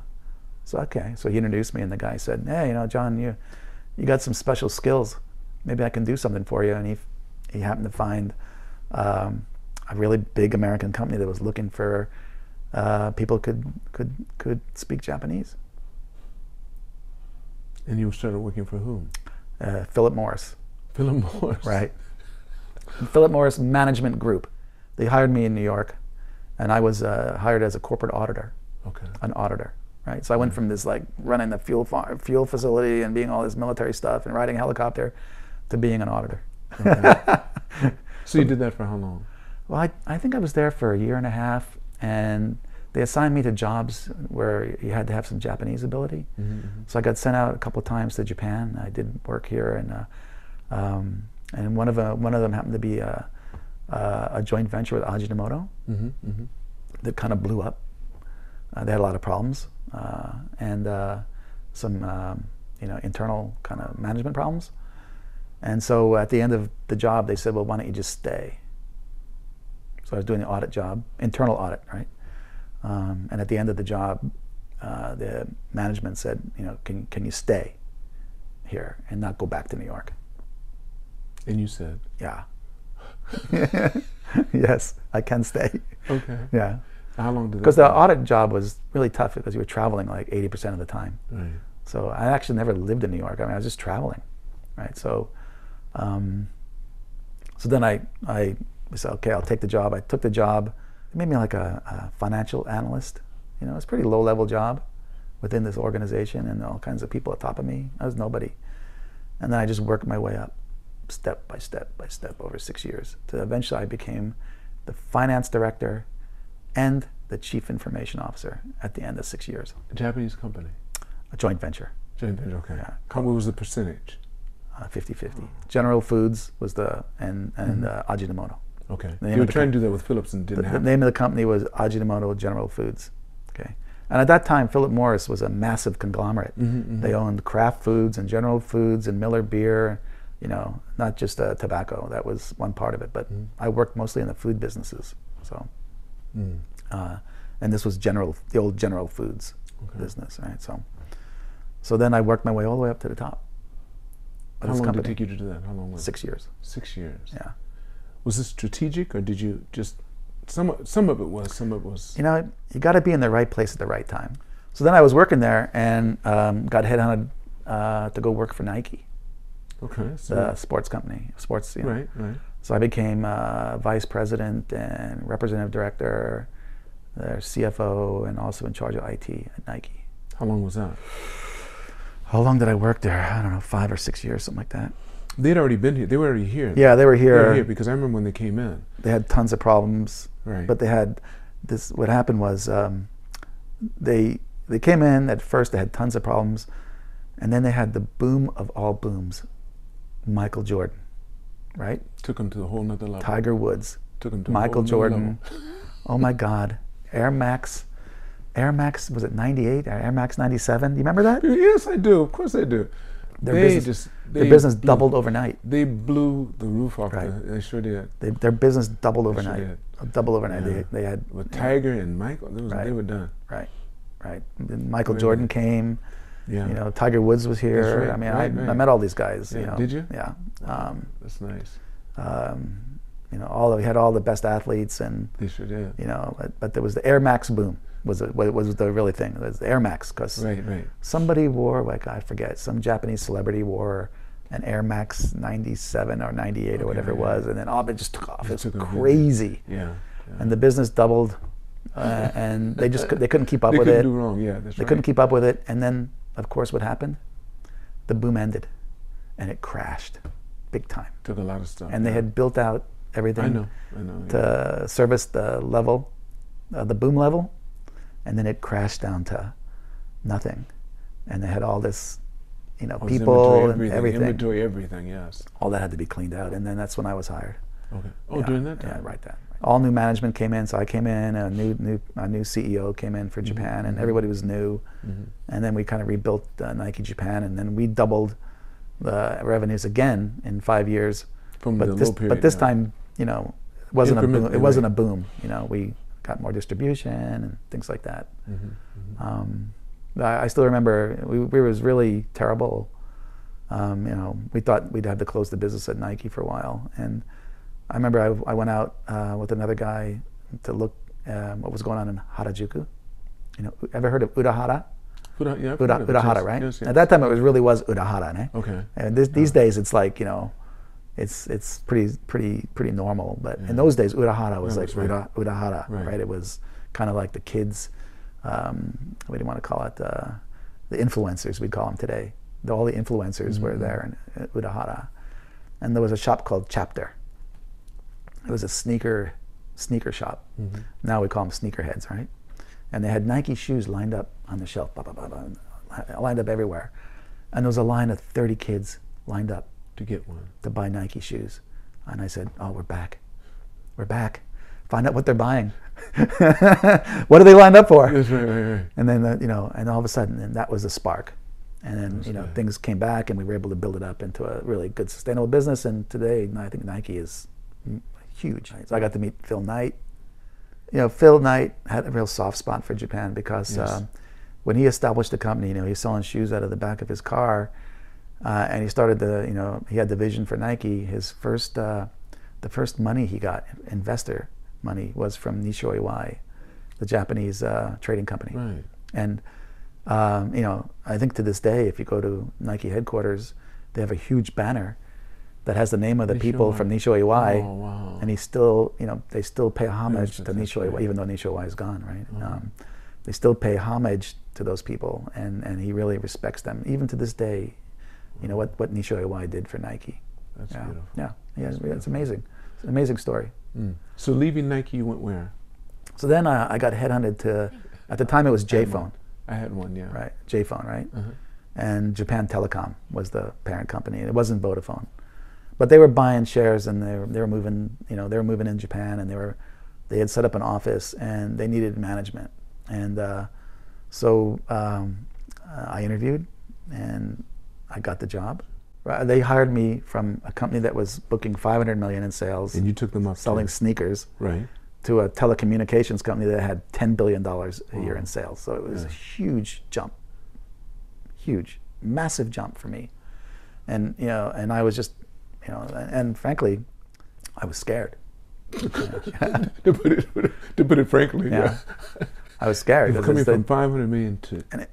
So okay, so he introduced me, and the guy said, "Hey, you know, John, you you got some special skills. Maybe I can do something for you." And he he happened to find um, a really big American company that was looking for uh, people could could could speak Japanese. And you started working for whom? Uh, Philip Morris, Philip Morris. right? Philip Morris Management Group. They hired me in New York, and I was uh, hired as a corporate auditor. Okay. an auditor, right? So I went from this like running the fuel farm, fuel facility and being all this military stuff and riding a helicopter to being an auditor. So you did that for how long? Well, I, I think I was there for a year and a half, and they assigned me to jobs where you had to have some Japanese ability. Mm-hmm. So I got sent out a couple of times to Japan. I did work here, and uh, um, and one of uh, one of them happened to be a, a, a joint venture with Ajinomoto Mm-hmm. Mm-hmm. that kind of blew up. Uh, they had a lot of problems uh, and uh, some um, you know internal kind of management problems. And so at the end of the job, they said, "Well, why don't you just stay?" So I was doing the audit job, internal audit, right? Um, and at the end of the job, uh, the management said, "You know, can can you stay here and not go back to New York?" And you said, Yeah. yes, I can stay. okay. Yeah. How long did that Because the audit job was really tough because you were traveling like 80% of the time. Right. So I actually never lived in New York. I mean, I was just traveling, right? So, um, so then I, I said, okay, I'll take the job. I took the job. It made me like a, a financial analyst. You know, it's a pretty low level job within this organization and all kinds of people at top of me. I was nobody. And then I just worked my way up step by step by step over six years to eventually I became the finance director and the chief information officer at the end of six years. A Japanese company. A joint venture. Joint venture. Okay. Yeah. How, what was the percentage? uh, 50-50. General Foods was the and and uh, Ajinomoto. Okay. The You were the trying to do that with Phillips and didn't the happen. name of the company was Ajinomoto General Foods. Okay, and at that time, Philip Morris was a massive conglomerate. Mhm, mhm. They owned Kraft Foods and General Foods and Miller Beer. You know, not just uh, tobacco. That was one part of it, but Mhm. I worked mostly in the food businesses. So, Mm. uh, and this was General, the old General Foods Okay. business, right? So, so then I worked my way all the way up to the top. How long company. did it take you to do that? How long was Six years. Six years. Yeah. Was this strategic, or did you just some some of it was, some of it was. you know, you got to be in the right place at the right time. So then I was working there and um, got headhunted uh, to go work for Nike, Okay. So the sports company, sports. You know. right, right. So I became uh, vice president and representative director, their CFO, and also in charge of IT at Nike. How long was that? How long did I work there? I don't know, five or six years, something like that. They'd already been here. They were already here. Yeah, they were here. They here. were here because I remember when they came in. They had tons of problems. Right. But they had this. What happened was um, they they came in at first. They had tons of problems, and then they had the boom of all booms, Michael Jordan, right? took him to a whole nother level. Tiger Woods, Took them to Michael Jordan. oh my God, Air Max, Air Max was it 98 Air Max 97? You remember that? Yes, I do. Of course, I do. Their they business, just their business blew- doubled overnight. They blew the roof off. Right. The, they sure did. They, their business doubled overnight. did. Doubled overnight. Yeah. They, they had With Tiger and Michael, they, was, Right. they were done. right, right. Then Michael? Jordan came. Yeah. You know, Tiger Woods was here. right, I mean, right, I, I met all these guys. You Yeah, know. did you? Yeah. Um, That's nice. um, you know, all we had all the best athletes, and They sure did. you know, but, but there was the Air Max boom. Was it was the really thing? It was the Air Max because Right, right. somebody wore like I forget some Japanese celebrity wore an Air Max 97 or 98 or whatever where it was, and then all oh, it just took off. Just It was took off, yeah. crazy, Yeah. yeah. and the business doubled, uh, and they just they couldn't keep up they with couldn't it. do wrong. Yeah, that's They right. couldn't keep up with it, and then of course what happened? The boom ended, and it crashed, big time. Took a lot of stuff. And they had built out everything I know. I know. yeah. to service the level, uh, the boom level, and then it crashed down to nothing. And they had all this, you know, Oh, people inventory, and everything. Inventory, everything. Yes. All that had to be cleaned out, and then that's when I was hired. Okay. Oh, Yeah, during that yeah, time. right then. All new management came in, so I came in. A new, new, a new CEO came in for Japan, and mhm. everybody was new. Mhm. And then we kind of rebuilt uh, Nike Japan, and then we doubled the revenues again in five years. From But the this, low period. but this yeah. time, you know, it wasn't a boom. It wasn't a boom. You know, we got more distribution and things like that. Mhm, mhm. Um, I, I still remember we, we was really terrible. Um, you know, we thought we'd have to close the business at Nike for a while, and I remember I, I went out uh, with another guy to look um, what was going on in Harajuku. You know, ever heard of Urahara? Ura, yeah, Ura, heard of Urahara, right? Yes, yes. At that time, it was really was Urahara, ne? okay. And this, these days, it's like you know, it's it's pretty pretty pretty normal. But Yeah. in those days, Urahara was Yeah, like right. Ura, Urahara, Right. right. It was kind of like the kids. Um, what do you want to call it? Uh, the influencers we'd call them today. The, all the influencers were Mhm. there in uh, Urahara, and there was a shop called Chapter. It was a sneaker sneaker shop. Mhm. Now we call them sneakerheads, right? And they had Nike shoes lined up on the shelf, blah, blah, blah, blah, lined up everywhere. And there was a line of 30 kids lined up To get one. to buy Nike shoes. And I said, Oh, we're back. We're back. Find out what they're buying. what are they lined up for? Yes, right, right, right. And then, uh, you know, and all of a sudden, and that was the spark. And then, That's you know, good. things came back and we were able to build it up into a really good, sustainable business. And today, I think Nike is huge. So I got to meet Phil Knight. You know, Phil Knight had a real soft spot for Japan because Yes. um, when he established the company, you know, he was selling shoes out of the back of his car. Uh, and he started the, you know, he had the vision for Nike. His first, uh, the first money he got, investor money, was from Nissho Iwai, the Japanese uh, trading company. Right. And um, you know, I think to this day, if you go to Nike headquarters, they have a huge banner that has the name of the Nissho people from Nissho Iwai, Oh, wow. and he still, you know, they still pay homage to Nissho Iwai, even though Nissho Iwai is gone, right? Uh-huh. Um, they still pay homage to those people, and, and he really respects them, even to this day. You know what what Nissho Iwai did for Nike. That's yeah, beautiful. yeah, yeah, That's it's, it's beautiful. amazing. It's an amazing story. Mm. So leaving Nike, you went where? So then I, I got headhunted to, at the time it was JPhone. I had one, yeah. right? JPhone, right? Uh-huh. and Japan Telecom was the parent company. It wasn't Vodafone, but they were buying shares and they were, they were moving. You know, they were moving in Japan and they were they had set up an office and they needed management. And uh, so um, uh, I interviewed and I got the job. They hired me from a company that was booking 500 million in sales, And you took them up to- selling sneakers, Right. to a telecommunications company that had 10 billion dollars a year in sales. So it was Yeah. a huge jump, huge, massive jump for me. And you know, and I was just, you know, and, and frankly, I was scared. to put it to put it frankly, yeah. Yeah. I was scared. Coming from 500 million to and, it-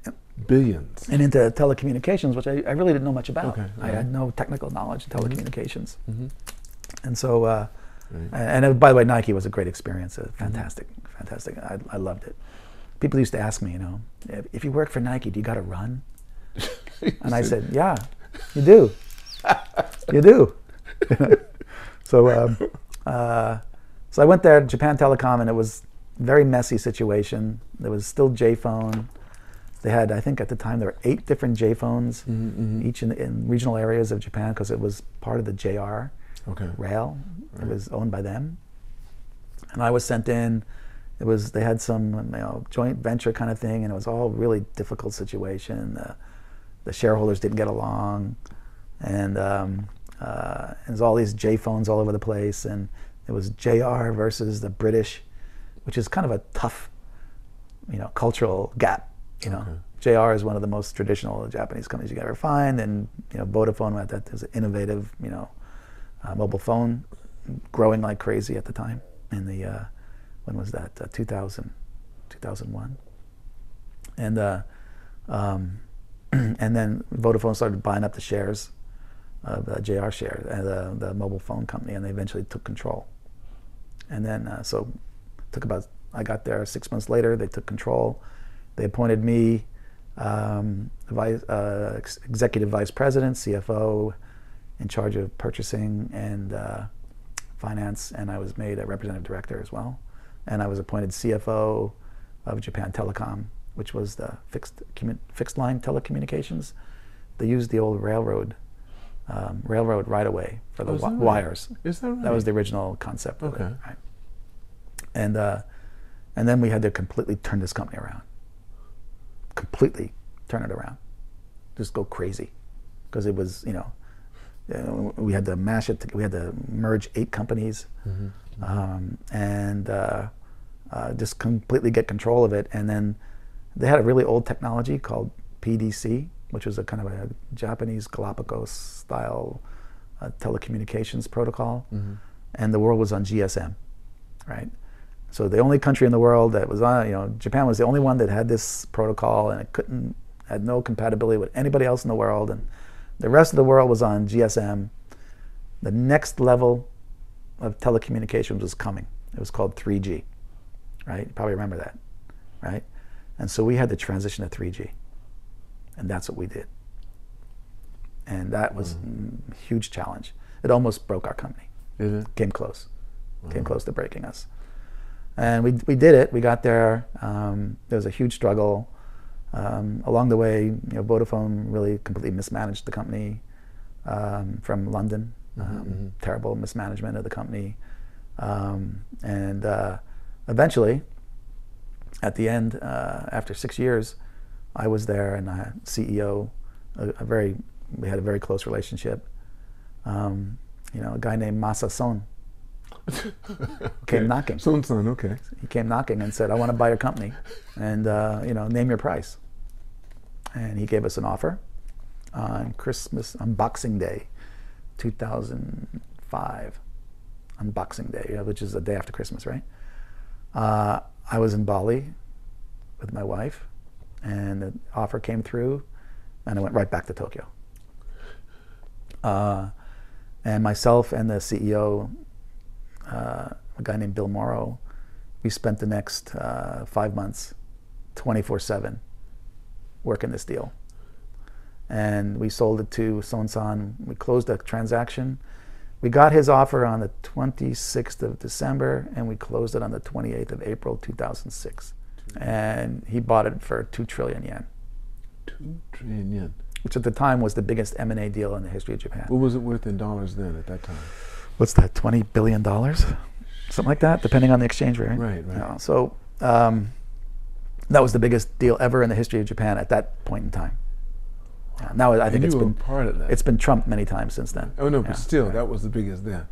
billions. and into telecommunications, which I, I really didn't know much about. Okay, I had no technical knowledge in telecommunications. Mm-hmm. And so, uh, Right. and, and by the way, Nike was a great experience. Uh, fantastic, fantastic. I, I loved it. People used to ask me, you know, if, if you work for Nike, do you got to run? And I said, yeah, you do. you do. so, um, uh, so I went there, Japan Telecom, and it was a very messy situation. There was still J phone. They had, I think, at the time there were eight different J phones, Mhm, each in, in regional areas of Japan, because it was part of the JR Okay. rail. It was owned by them. And I was sent in, it was they had some you know joint venture kind of thing, and it was all really difficult situation. The, the shareholders didn't get along, and um, uh, there's all these J phones all over the place, and it was JR versus the British, which is kind of a tough, you know, cultural gap. You know, JR is one of the most traditional Japanese companies you can ever find, and you know, Vodafone had that was an innovative, you know, uh, mobile phone, growing like crazy at the time. In the uh, when was that? Uh, 2000, 2001, and uh, um, and then Vodafone started buying up the shares of uh, JR Share, uh, the, the mobile phone company, and they eventually took control. And then, uh, so took about, I got there six months later, they took control. They appointed me um, vice, uh, executive vice president, CFO, in charge of purchasing and uh, finance, and I was made a representative director as well. And I was appointed CFO of Japan Telecom, which was the fixed, fixed line telecommunications. They used the old railroad um, railroad right away for the Oh, wi- that right? wires. Is that right? That was the original concept of Okay. it. Right? And uh, and then we had to completely turn this company around. Completely turn it around. Just go crazy, because it was you know, you know, we had to mash it. We had to merge eight companies, Mm-hmm. um, and uh, uh, just completely get control of it. And then they had a really old technology called PDC, which was a kind of a Japanese Galapagos style uh, telecommunications protocol, and the world was on GSM, right? So the only country in the world that was on, you know, Japan was the only one that had this protocol, and it couldn't had no compatibility with anybody else in the world, and the rest of the world was on GSM. The next level of telecommunications was coming. It was called 3G, right? You probably remember that, right? And so we had to transition to 3G, and that's what we did. And that was a huge challenge. It almost broke our company. Is it? Came close, came close to breaking us. And we, we did it. We got there. Um, there was a huge struggle. Um, along the way, you know, Vodafone really completely mismanaged the company um, from London. Um, Terrible mismanagement of the company. Um, and uh, eventually, at the end, uh, after six years, I was there and I CEO, a, a very, we had a very close relationship. Um, you know, a guy named Masa Son came knocking. Son son, okay. He came knocking and said, "I want to buy your company, and uh, you know, name your price." And he gave us an offer on Christmas, on Boxing Day, 2005, on Boxing Day, which is the day after Christmas, right? Uh, I was in Bali with my wife, and the offer came through, and I went right back to Tokyo. Uh, and myself and the CEO, uh, a guy named Bill Morrow, we spent the next uh, five months, 24/7, working this deal. And we sold it to Sonsan. We closed the transaction. We got his offer on the 26th of December, and we closed it on the 28th of April 2006. And he bought it for two trillion yen, Two trillion yen. which at the time was the biggest M&A deal in the history of Japan. What was it worth in dollars then at that time? what's that, twenty billion dollars, something like that, depending on the exchange rate. Right, right. Yeah, so um, that was the biggest deal ever in the history of Japan at that point in time. Yeah, now I think and it's been part of that. it's been trumped many times since then. oh no, but still, right. that was the biggest then.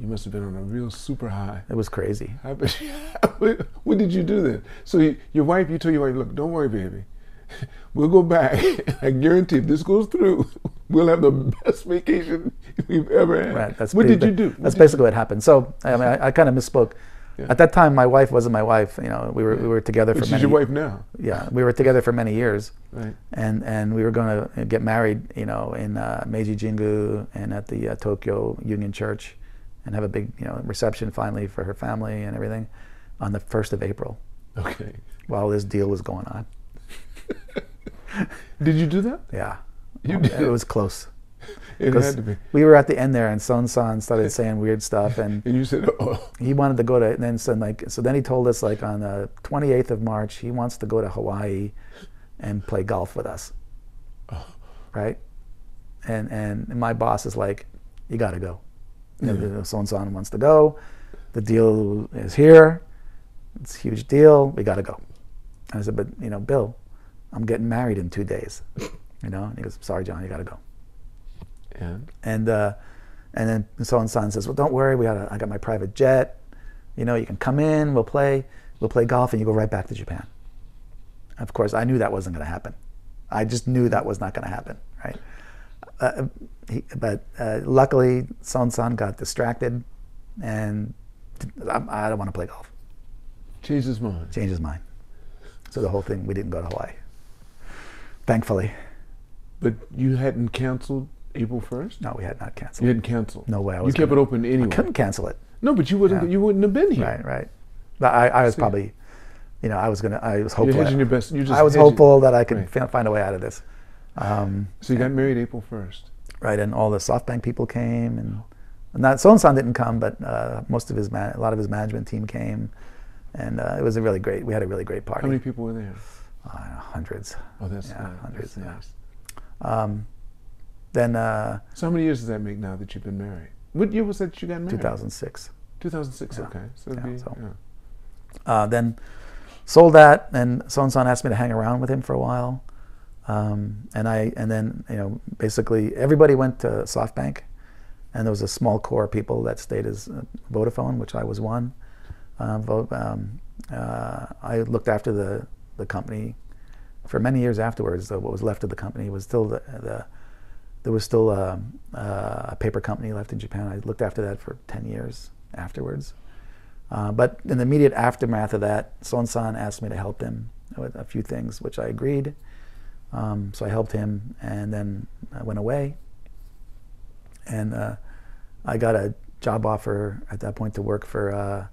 You must have been on a real super high. It was crazy. I bet you- what did you do then? So you, your wife, you told your wife, look, don't worry, baby. We'll go back. I guarantee if this goes through, we'll have the best vacation we've ever had. Right. That's what did you do? That's What you basically what happened. So I mean, I, I kind of misspoke. Yeah. At that time, my wife wasn't my wife. You know, we were we were together for Which many. is your wife now, Yeah, we were together for many years. right? and and we were going to get married, you know, in uh, Meiji Jingu and at the uh, Tokyo Union Church, and have a big, you know, reception finally for her family and everything, on the first of April, Okay. while this deal was going on. Did you do that? Yeah, You did. it was close. It had to be. We were at the end there, and Son San started saying weird stuff, and And you said, oh, he wanted to go to. And then so like so then he told us like on the 28th of March he wants to go to Hawaii, and play golf with us. Oh. Right, and and my boss is like, you got to go. Yeah. So and so wants to go. The deal is here. It's a huge deal. We got to go. I said, but you know, Bill, I'm getting married in two days. You know, and he goes, sorry, John, you got to go. And And uh, and then so and so says, well, don't worry, we got a, I got my private jet. You know, you can come in, we'll play, we'll play golf, and you go right back to Japan. Of course, I knew that wasn't going to happen. I just knew that was not going to happen, right? Uh, he, but uh, luckily, Son San got distracted, and I, I don't want to play golf. changed his mind. Changed his mind. So the whole thing, we didn't go to Hawaii. Thankfully, But you hadn't canceled April first. no, we had not canceled. You hadn't canceled. No way I You kept gonna- it open anyway. I couldn't cancel it. No, but you wouldn't. Yeah. You wouldn't have been here. Right, right. But I, I was See. probably, you know, I was gonna, I was You're hopeful. hedging your best. You're just I was hedging- hopeful that I could Right. find a way out of this. Um, So you got married April first. right, and all the SoftBank people came, and, and not Son didn't come, but uh, most of his man, a lot of his management team came, and uh, it was a really great. We had a really great party. How many people were there? Uh, hundreds. Oh, that's Yeah, nice. hundreds, That's yeah. nice. Um, then uh, So how many years does that make now that you've been married? What year was that you got married? 2006. 2006. Yeah. Okay. So, Yeah, be, so-. Uh, then sold that, and Son San asked me to hang around with him for a while. Um, and I, and then you know, basically everybody went to SoftBank, and there was a small core of people that stayed as uh, Vodafone, which I was one. Uh, um, uh, I looked after the the company for many years afterwards. Uh, what was left of the company was still the, the there was still a, a paper company left in Japan. I looked after that for ten years afterwards. Uh, but in the immediate aftermath of that, Son San asked me to help him with a few things, which I agreed. Um, so I helped him, and then I went away. And uh, I got a job offer at that point to work for uh,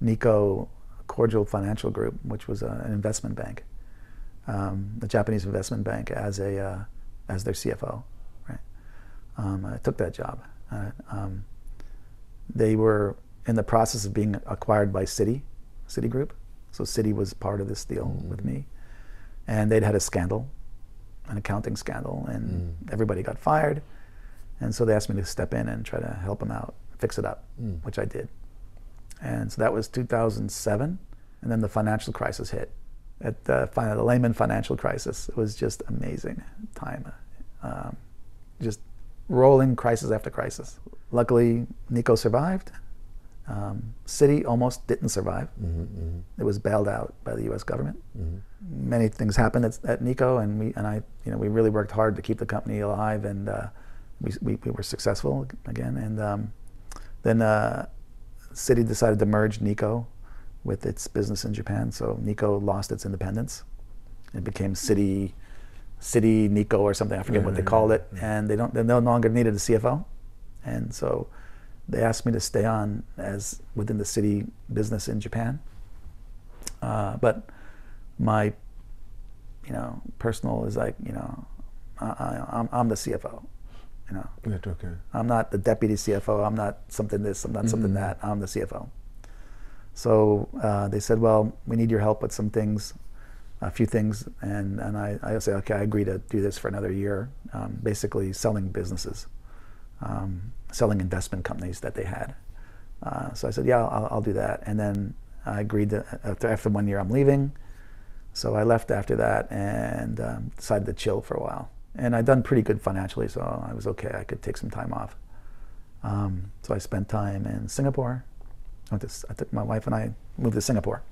Nikko Cordial Financial Group, which was uh, an investment bank, um, a Japanese investment bank, as a uh, as their CFO. Right. Um, I took that job. Uh, um, they were in the process of being acquired by Citi, Citigroup. So Citi was part of this deal with me, and they'd had a scandal, an accounting scandal, and everybody got fired. And so they asked me to step in and try to help them out, fix it up, which I did. And so that was 2007, and then the financial crisis hit. At the, the Lehman financial crisis, it was just amazing time, um, just rolling crisis after crisis. Luckily, Nikko survived. Um, Citi almost didn't survive. It was bailed out by the U.S. government. Many things happened at, at Nikko, and we and I, you know, we really worked hard to keep the company alive, and uh, we, we we were successful again. And um, then uh, Citi decided to merge Nikko with its business in Japan, so Nikko lost its independence. It became Citi, Citi Nikko or something. I forget what they called it, and they don't they no longer needed a CFO, and so they asked me to stay on as within the Citi business in Japan. Uh, but my, you know, personal is like, you know, I, I, I'm, I'm the CFO. You know, That's okay. I'm not the deputy CFO. I'm not something this. I'm not something Mhm. that. I'm the CFO. So uh, they said, well, we need your help with some things, a few things, and and I, I said, okay, I agree to do this for another year, um, basically selling businesses, um, selling investment companies that they had. Uh, so I said, yeah, I'll, I'll do that, and then I agreed to after, after one year I'm leaving. So I left after that and um, decided to chill for a while. And I'd done pretty good financially, so I was okay. I could take some time off. Um, so I spent time in Singapore. I, I took my wife and I moved to Singapore.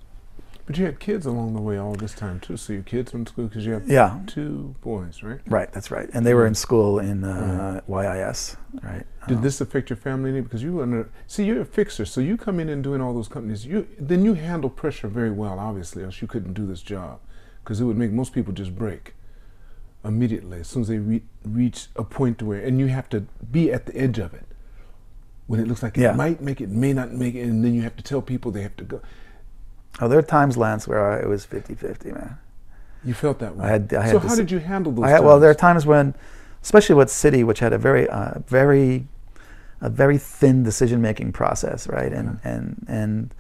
But you had kids along the way all this time too. So your kids went to school because you have Yeah, two boys, right? right. That's right. And they were in school in uh, YIS, right? Did Um, this affect your family any? Because you were under, see, you're a fixer, so you come in and doing all those companies. You then you handle pressure very well, obviously, else you couldn't do this job, because it would make most people just break immediately as soon as they re- reach a point where, and you have to be at the edge of it when it looks like Yeah. it might make it, may not make it, and then you have to tell people they have to go. Oh, there are times, Lance, where I, it was 50-50, man. You felt that way. I had- I had so to how did you handle those? I had, well, there are times? when, especially with Citi, which had a very, uh, very, a very thin decision-making process, right? And and and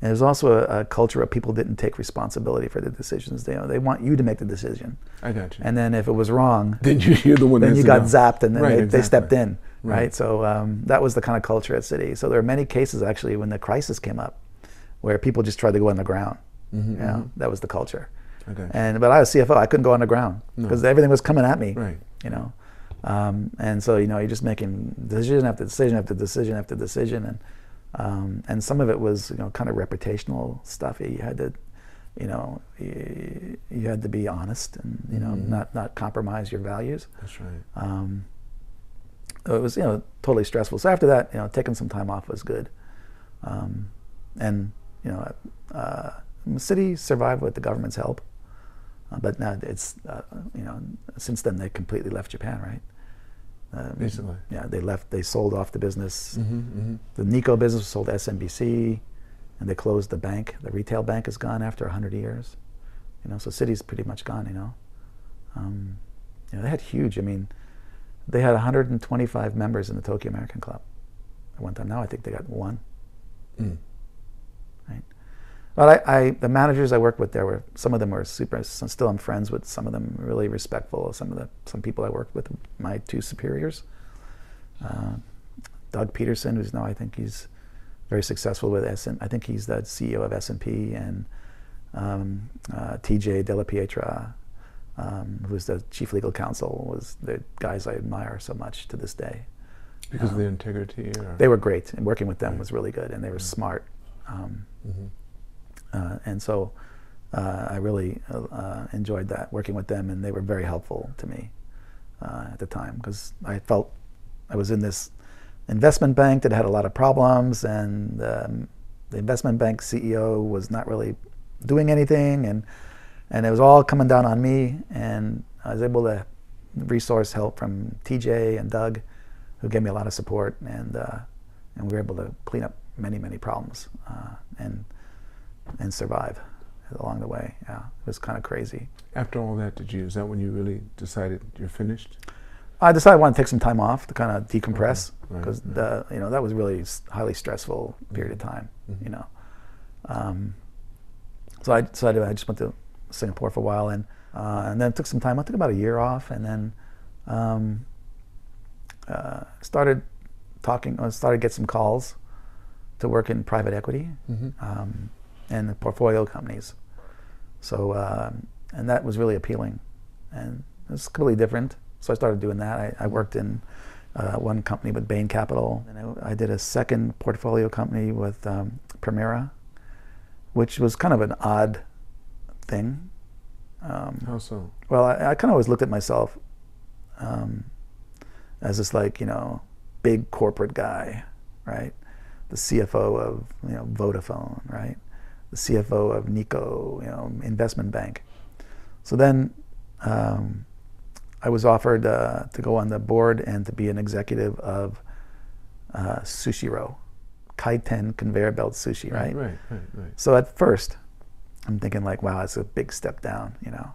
there's also a, a culture of people didn't take responsibility for the decisions. They they want you to make the decision, I got you. and then if it was wrong, then you hear the one then you got zapped, and then Right, they, they stepped in. right? So um, that was the kind of culture at Citi. So there are many cases actually when the crisis came up, where people just tried to go on the ground. Mm-hmm, You know, that was the culture. Okay. And but I was CFO, I couldn't go on the ground because everything was coming at me. Right. You know, um, and so you know you're just making decision after decision after decision after decision, and um, and some of it was you know kind of reputational stuff. You had to, you know, you, you had to be honest and you know not not compromise your values. That's right. Um, it was you know totally stressful. So after that, you know, taking some time off was good, um, and you know, uh, the Citi survived with the government's help, uh, but now it's uh, you know since then they completely left Japan, right? Um, Basically. yeah, they left. They sold off the business. Mm-hmm, mm-hmm. The Nikko business was sold to SMBC, and they closed the bank. The retail bank is gone after 100 years. You know, so Citi's pretty much gone. You know, um, you know they had huge. I mean, they had 125 members in the Tokyo American Club at one time. Now I think they got one. Mm. But I, I, the managers I worked with there were some of them were super. Still, I'm friends with some of them. Really respectful. Some of the some people I worked with. My two superiors. Uh, Doug Peterson, who's now I think he's very successful with S. I think he's the CEO of S and P, and um, uh, T.J. Della Pietra, um, who's the chief legal counsel, was the guys I admire so much to this day. Because of their integrity, or They were great, and working with them was really good, and they were smart. Um, Mm-hmm. Uh, and so uh, I really uh, uh, enjoyed that working with them, and they were very helpful to me uh, at the time because I felt I was in this investment bank that had a lot of problems, and um, the investment bank CEO was not really doing anything, and and it was all coming down on me, and I was able to resource help from TJ and Doug, who gave me a lot of support, and uh, and we were able to clean up many many problems, and and survive along the way. Yeah, it was kind of crazy. after all that, did you? Is that when you really decided you're finished? I decided I wanted to take some time off to kind of decompress right, because right. the you know that was really highly stressful period of time. Mhm. You know, um, so I decided I just went to Singapore for a while and uh, and then took some time. I took about a year off and then um, uh, started talking. I started to get some calls to work in private equity Mm-hmm. um, and the portfolio companies. So, um, and that was really appealing, and it was completely different. So I started doing that. I, I worked in uh, one company with Bain Capital, and I, I did a second portfolio company with um, Permira, which was kind of an odd thing. Um, How so? well, I, I kind of always looked at myself um, as this like you know big corporate guy, right? The CFO of you know Vodafone, right? The CFO of Nikko, you know, investment bank. So then um, I was offered uh, to go on the board and to be an executive of uh, Sushiro, Kaiten conveyor belt sushi, right? Right, right, right. So at first, I'm thinking like, wow, it's a big step down, you know,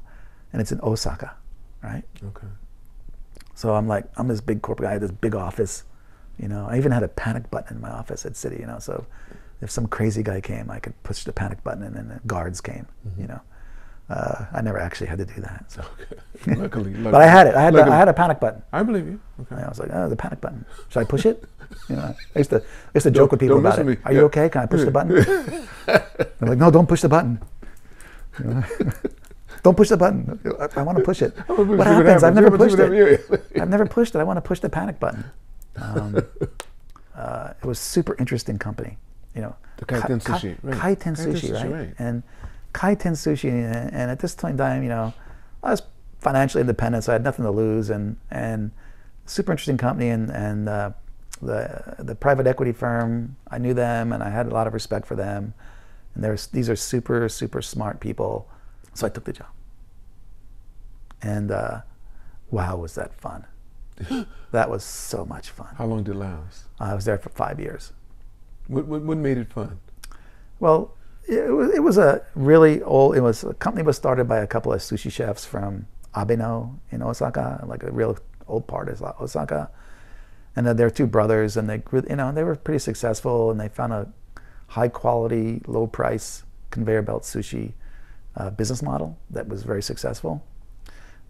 and it's in Osaka, right? Okay. So I'm like, I'm this big corporate guy, this big office, you know. I even had a panic button in my office at Citi, you know. So if some crazy guy came, I could push the panic button, and then the guards came, you know. Uh, I never actually had to do that, so. Okay. luckily, luckily. but I had it. I had, the. I had a panic button. I believe you. Okay. And I was like, oh, the panic button. Should I push it? You know, I used to, I used to joke with people about it. me. Are you okay? Can I push the button? They're like, no, don't push the button. You know? don't push the button. I, I want to push it. I'm gonna What see happens? I've never pushed it. I've never pushed it. I want to push the panic button. Um, uh, it was super interesting company, you know. The Kaiten Kai- sushi, right. Kaiten Kaiten sushi, sushi, right? right. And Kaiten sushi, and, and at this point in time, you know, I was financially independent, so I had nothing to lose, and and super interesting company, and and uh, the the private equity firm, I knew them, and I had a lot of respect for them, and there's these are super super smart people, so I took the job, and uh, wow, was that fun! that was so much fun. How long did it last? I was there for five years. What, what, what made it fun? Well, it was, it was a really old. It was a company was started by a couple of sushi chefs from Abeno in Osaka, like a real old part of Osaka. And then their two brothers, and they grew, you know, they were pretty successful, and they found a high quality, low price conveyor belt sushi uh, business model that was very successful.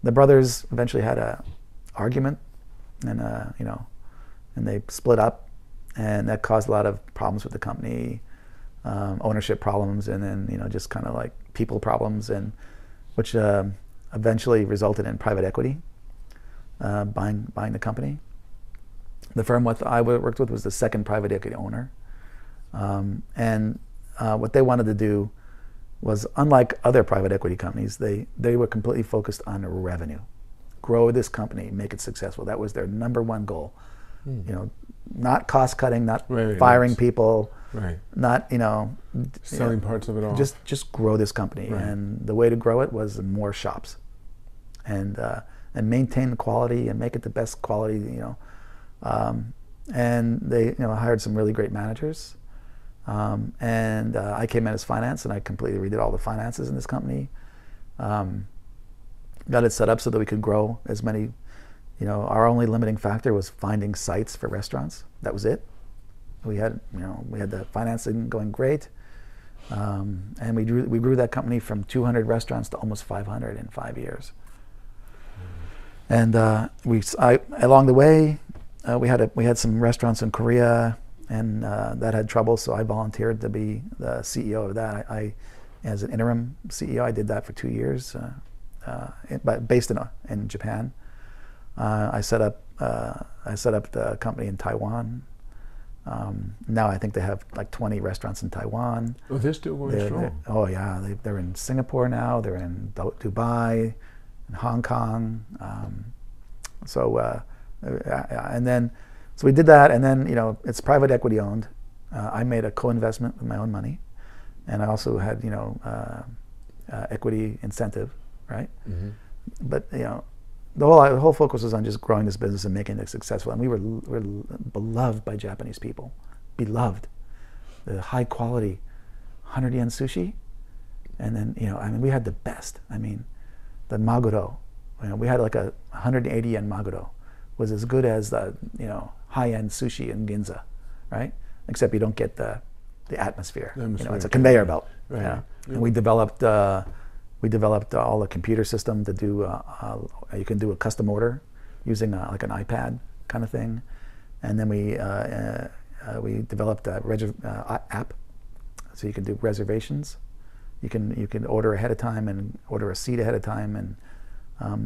The brothers eventually had a argument, and uh, you know, and they split up, and that caused a lot of problems with the company, um, ownership problems, and then you know just kind of like people problems, and which uh, eventually resulted in private equity uh, buying buying the company. The firm with I worked with was the second private equity owner, um, and uh, what they wanted to do was unlike other private equity companies, they they were completely focused on revenue, grow this company, make it successful. That was their number one goal. You know, not cost cutting, not Right, firing people, Right. not you know d- you Selling know, parts of it all. just just grow this company Right. and the way to grow it was more shops and uh, and maintain the quality and make it the best quality you know um, and they you know hired some really great managers um, and uh, I came in as finance and I completely redid all the finances in this company um, got it set up so that we could grow as many you know our only limiting factor was finding sites for restaurants that was it we had you know we had the financing going great um, and we grew, we grew that company from 200 restaurants to almost 500 in five years. And uh, we, I, along the way, uh, we had a, we had some restaurants in Korea, and uh, that had trouble. So I volunteered to be the CEO of that. I, I as an interim CEO, I did that for two years, uh, uh, but based in in Japan. Uh, I set up uh, I set up the company in Taiwan. Um, now I think they have like 20 restaurants in Taiwan. oh, they're still going They're- strong. they're- oh yeah, they, they're in Singapore now. They're in Dubai, in Hong Kong. Um, so uh, uh, and then so we did that, and then you know it's private equity owned. Uh, I made a co-investment with my own money, and I also had you know uh, uh, equity incentive, right? hmm But you know. The whole, the whole focus was on just growing this business and making it successful. And we were, were beloved by Japanese people. Beloved. The high quality 100 yen sushi. And then, you know, I mean, we had the best. I mean, the maguro. You know, we had like a 180 yen maguro was as good as the, you know, high end sushi in Ginza, right? Except you don't get the, the atmosphere. The You know, it's a conveyor belt. Right. Yeah. And we developed, uh, we developed all the computer system to do, uh, uh, you can do a custom order using uh, like an iPad kind of thing. And then we, uh, uh, uh, we developed a reg- uh, app so you can do reservations. You can you can order ahead of time and order a seat ahead of time, and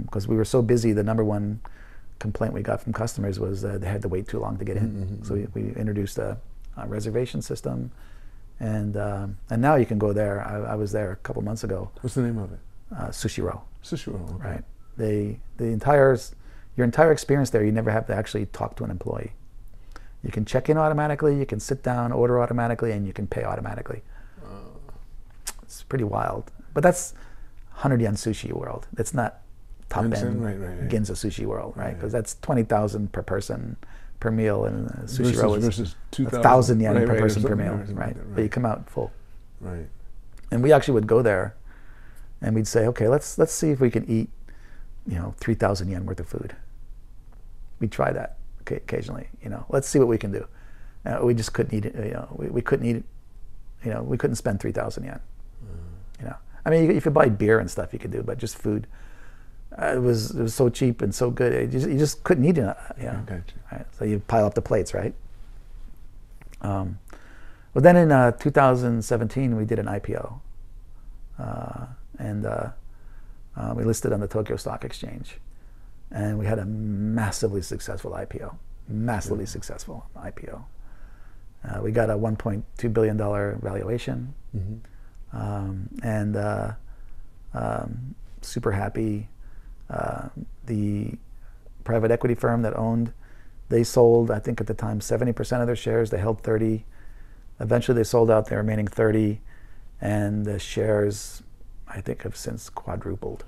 because we were so busy, the number one complaint we got from customers was uh, they had to wait too long to get in. Mhm, So we, we introduced a, a reservation system, and um, and now you can go there. I, I was there a couple months ago. What's the name of it? Uh, Sushiro, Sushi Roll. Okay. right? They the entire your entire experience there, you never have to actually talk to an employee. You can check in automatically, you can sit down, order automatically, and you can pay automatically. It's pretty wild. But that's 100 yen sushi world. It's not top end Right, right, right. Ginza sushi world, right? Right. Because that's 20,000 per person per meal, and uh, sushi versus, row is versus a 2,000 thousand yen right, per right, person per meal, right? like that, But you come out full. Right. And we actually would go there, and we'd say, okay, let's let's see if we can eat, you know, 3,000 yen worth of food. We'd try that occasionally, you know. Let's see what we can do. Uh, we just couldn't eat it, you know. We, we couldn't eat you know. We couldn't spend 3,000 yen. You know, I mean, you, if you buy beer and stuff, you could do, but just food. Uh, it was it was so cheap and so good. It just, you just couldn't eat it. uh, You know? I got you. Right? So you pile up the plates, right? Um, well, then in uh, 2017, we did an IPO, uh, and uh, uh, we listed on the Tokyo Stock Exchange, and we had a massively successful IPO, massively successful IPO. Uh, we got a 1.2 billion dollar valuation, Mm-hmm. um, and uh, um, super happy. Uh, the private equity firm that owned, they sold, I think at the time, 70% of their shares. They held 30. Eventually, they sold out the remaining 30, and the shares, I think, have since quadrupled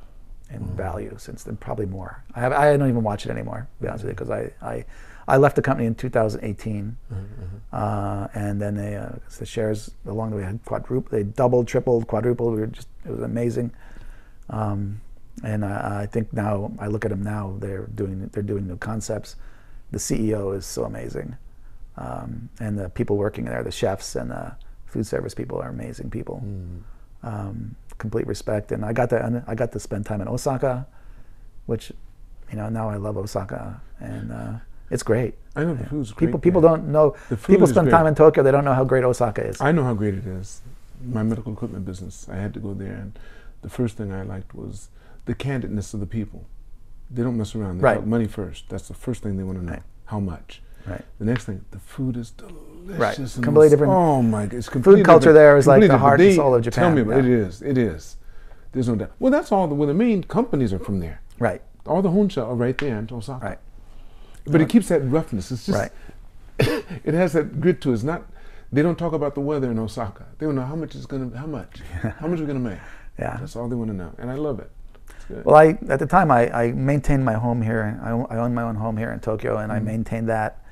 in value since then, probably more. I, have, I don't even watch it anymore, to be honest with you, because I, I, I left the company in 2018, uh, and then they, uh, the shares along the way had quadrupled, they doubled, tripled, quadrupled. We were just, it was amazing. Um, and I, I think now I look at them now. They're doing they're doing new concepts. The CEO is so amazing, um, and the people working there, the chefs and the food service people, are amazing people. Um, complete respect. And I got to I got to spend time in Osaka, which, you know, now I love Osaka. And uh, It's great. I know the food's great. People people don't know. The food People spend great. time in Tokyo. They don't know how great Osaka is. I know how great it is. My medical equipment business. I had to go there, and the first thing I liked was the candidness of the people. They don't mess around. They Right. talk money first. That's the first thing they want to know. Right. How much? Right. The next thing, the food is delicious. Right. and Completely it's- different- Oh my god, it's completely culture different- there is like the heart and They- soul of Japan. Tell me about yeah. it. It is. It is. There's no doubt. Well, that's all. The, well, the main companies are from there. Right. All the Honsha are right there in Osaka. Right. But it keeps that roughness. It's just. Right. it has that grit to it. It's not. They don't talk about the weather in Osaka. They don't know how much it's gonna. How much? how much we're gonna make. Yeah. That's all they want to know, and I love it. Good. Well, I at the time I, I maintained my home here. I, own- I own my own home here in Tokyo, and I Mm-hmm. maintained that.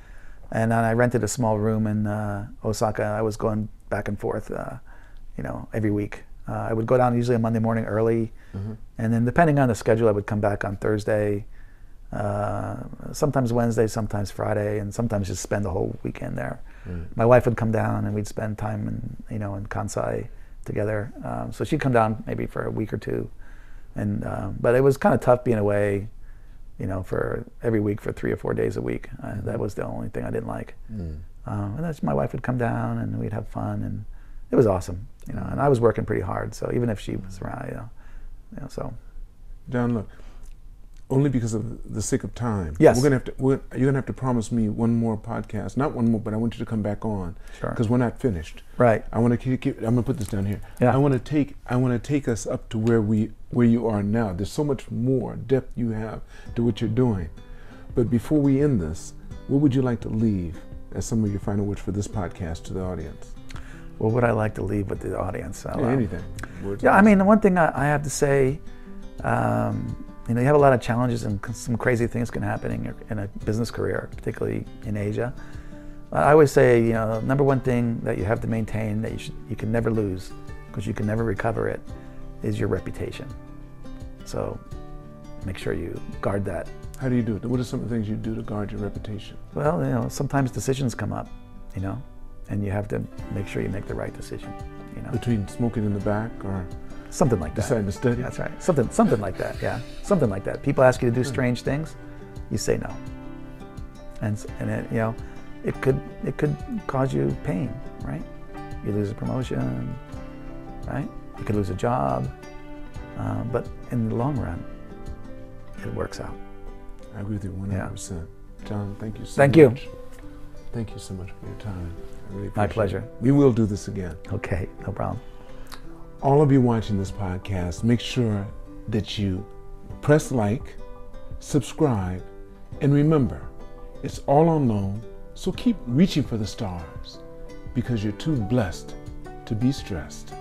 And then I rented a small room in uh, Osaka. I was going back and forth, uh, you know, every week. Uh, I would go down usually on Monday morning early, Mm-hmm. and then depending on the schedule, I would come back on Thursday. Uh, sometimes Wednesday, sometimes Friday, and sometimes just spend the whole weekend there. Right. My wife would come down, and we'd spend time in you know in Kansai together. Um, so she'd come down maybe for a week or two, and um, but it was kind of tough being away, you know, for every week for three or four days a week. Uh, that was the only thing I didn't like. Mm. Um, and that's my wife would come down, and we'd have fun, and it was awesome, you know. And I was working pretty hard, so even if she was around, you know, you know so John, look. Only because of the sake of time. Yes. We're gonna have to. We're, you're gonna have to promise me one more podcast. Not one more, but I want you to come back on. Sure. Because we're not finished. right, I want to keep, keep. I'm going to put this down here. Yeah. I want to take. I want to take us up to where we where you are now. There's so much more depth you have to what you're doing. But before we end this, what would you like to leave as some of your final words for this podcast to the audience? what would I like to leave with the audience? Uh, Yeah, anything. Words Yeah, I mean, the one thing I, I have to say, um, you know, you have a lot of challenges and some crazy things can happen in, your, in a business career, particularly in Asia. I always say, you know, number one thing that you have to maintain that you should, you can never lose, because you can never recover it, is your reputation. So, make sure you guard that. How do you do it? What are some of the things you do to guard your reputation? Well, you know, sometimes decisions come up, you know, and you have to make sure you make the right decision. You know, Between smoking in the back or something like that. to study? That's right. Something, something like that. Yeah, something like that. People ask you to do strange things, you say no, and and it, you know, it could it could cause you pain, right? You lose a promotion, right? You could lose a job, um, but in the long run, it works out. I agree with you 100%. John, thank you so Thank you. much. Thank you so much for your time. I really My pleasure. it. We will do this again. Okay, no problem. All of you watching this podcast, make sure that you press like, subscribe, and remember, it's all on loan, so keep reaching for the stars because you're too blessed to be stressed.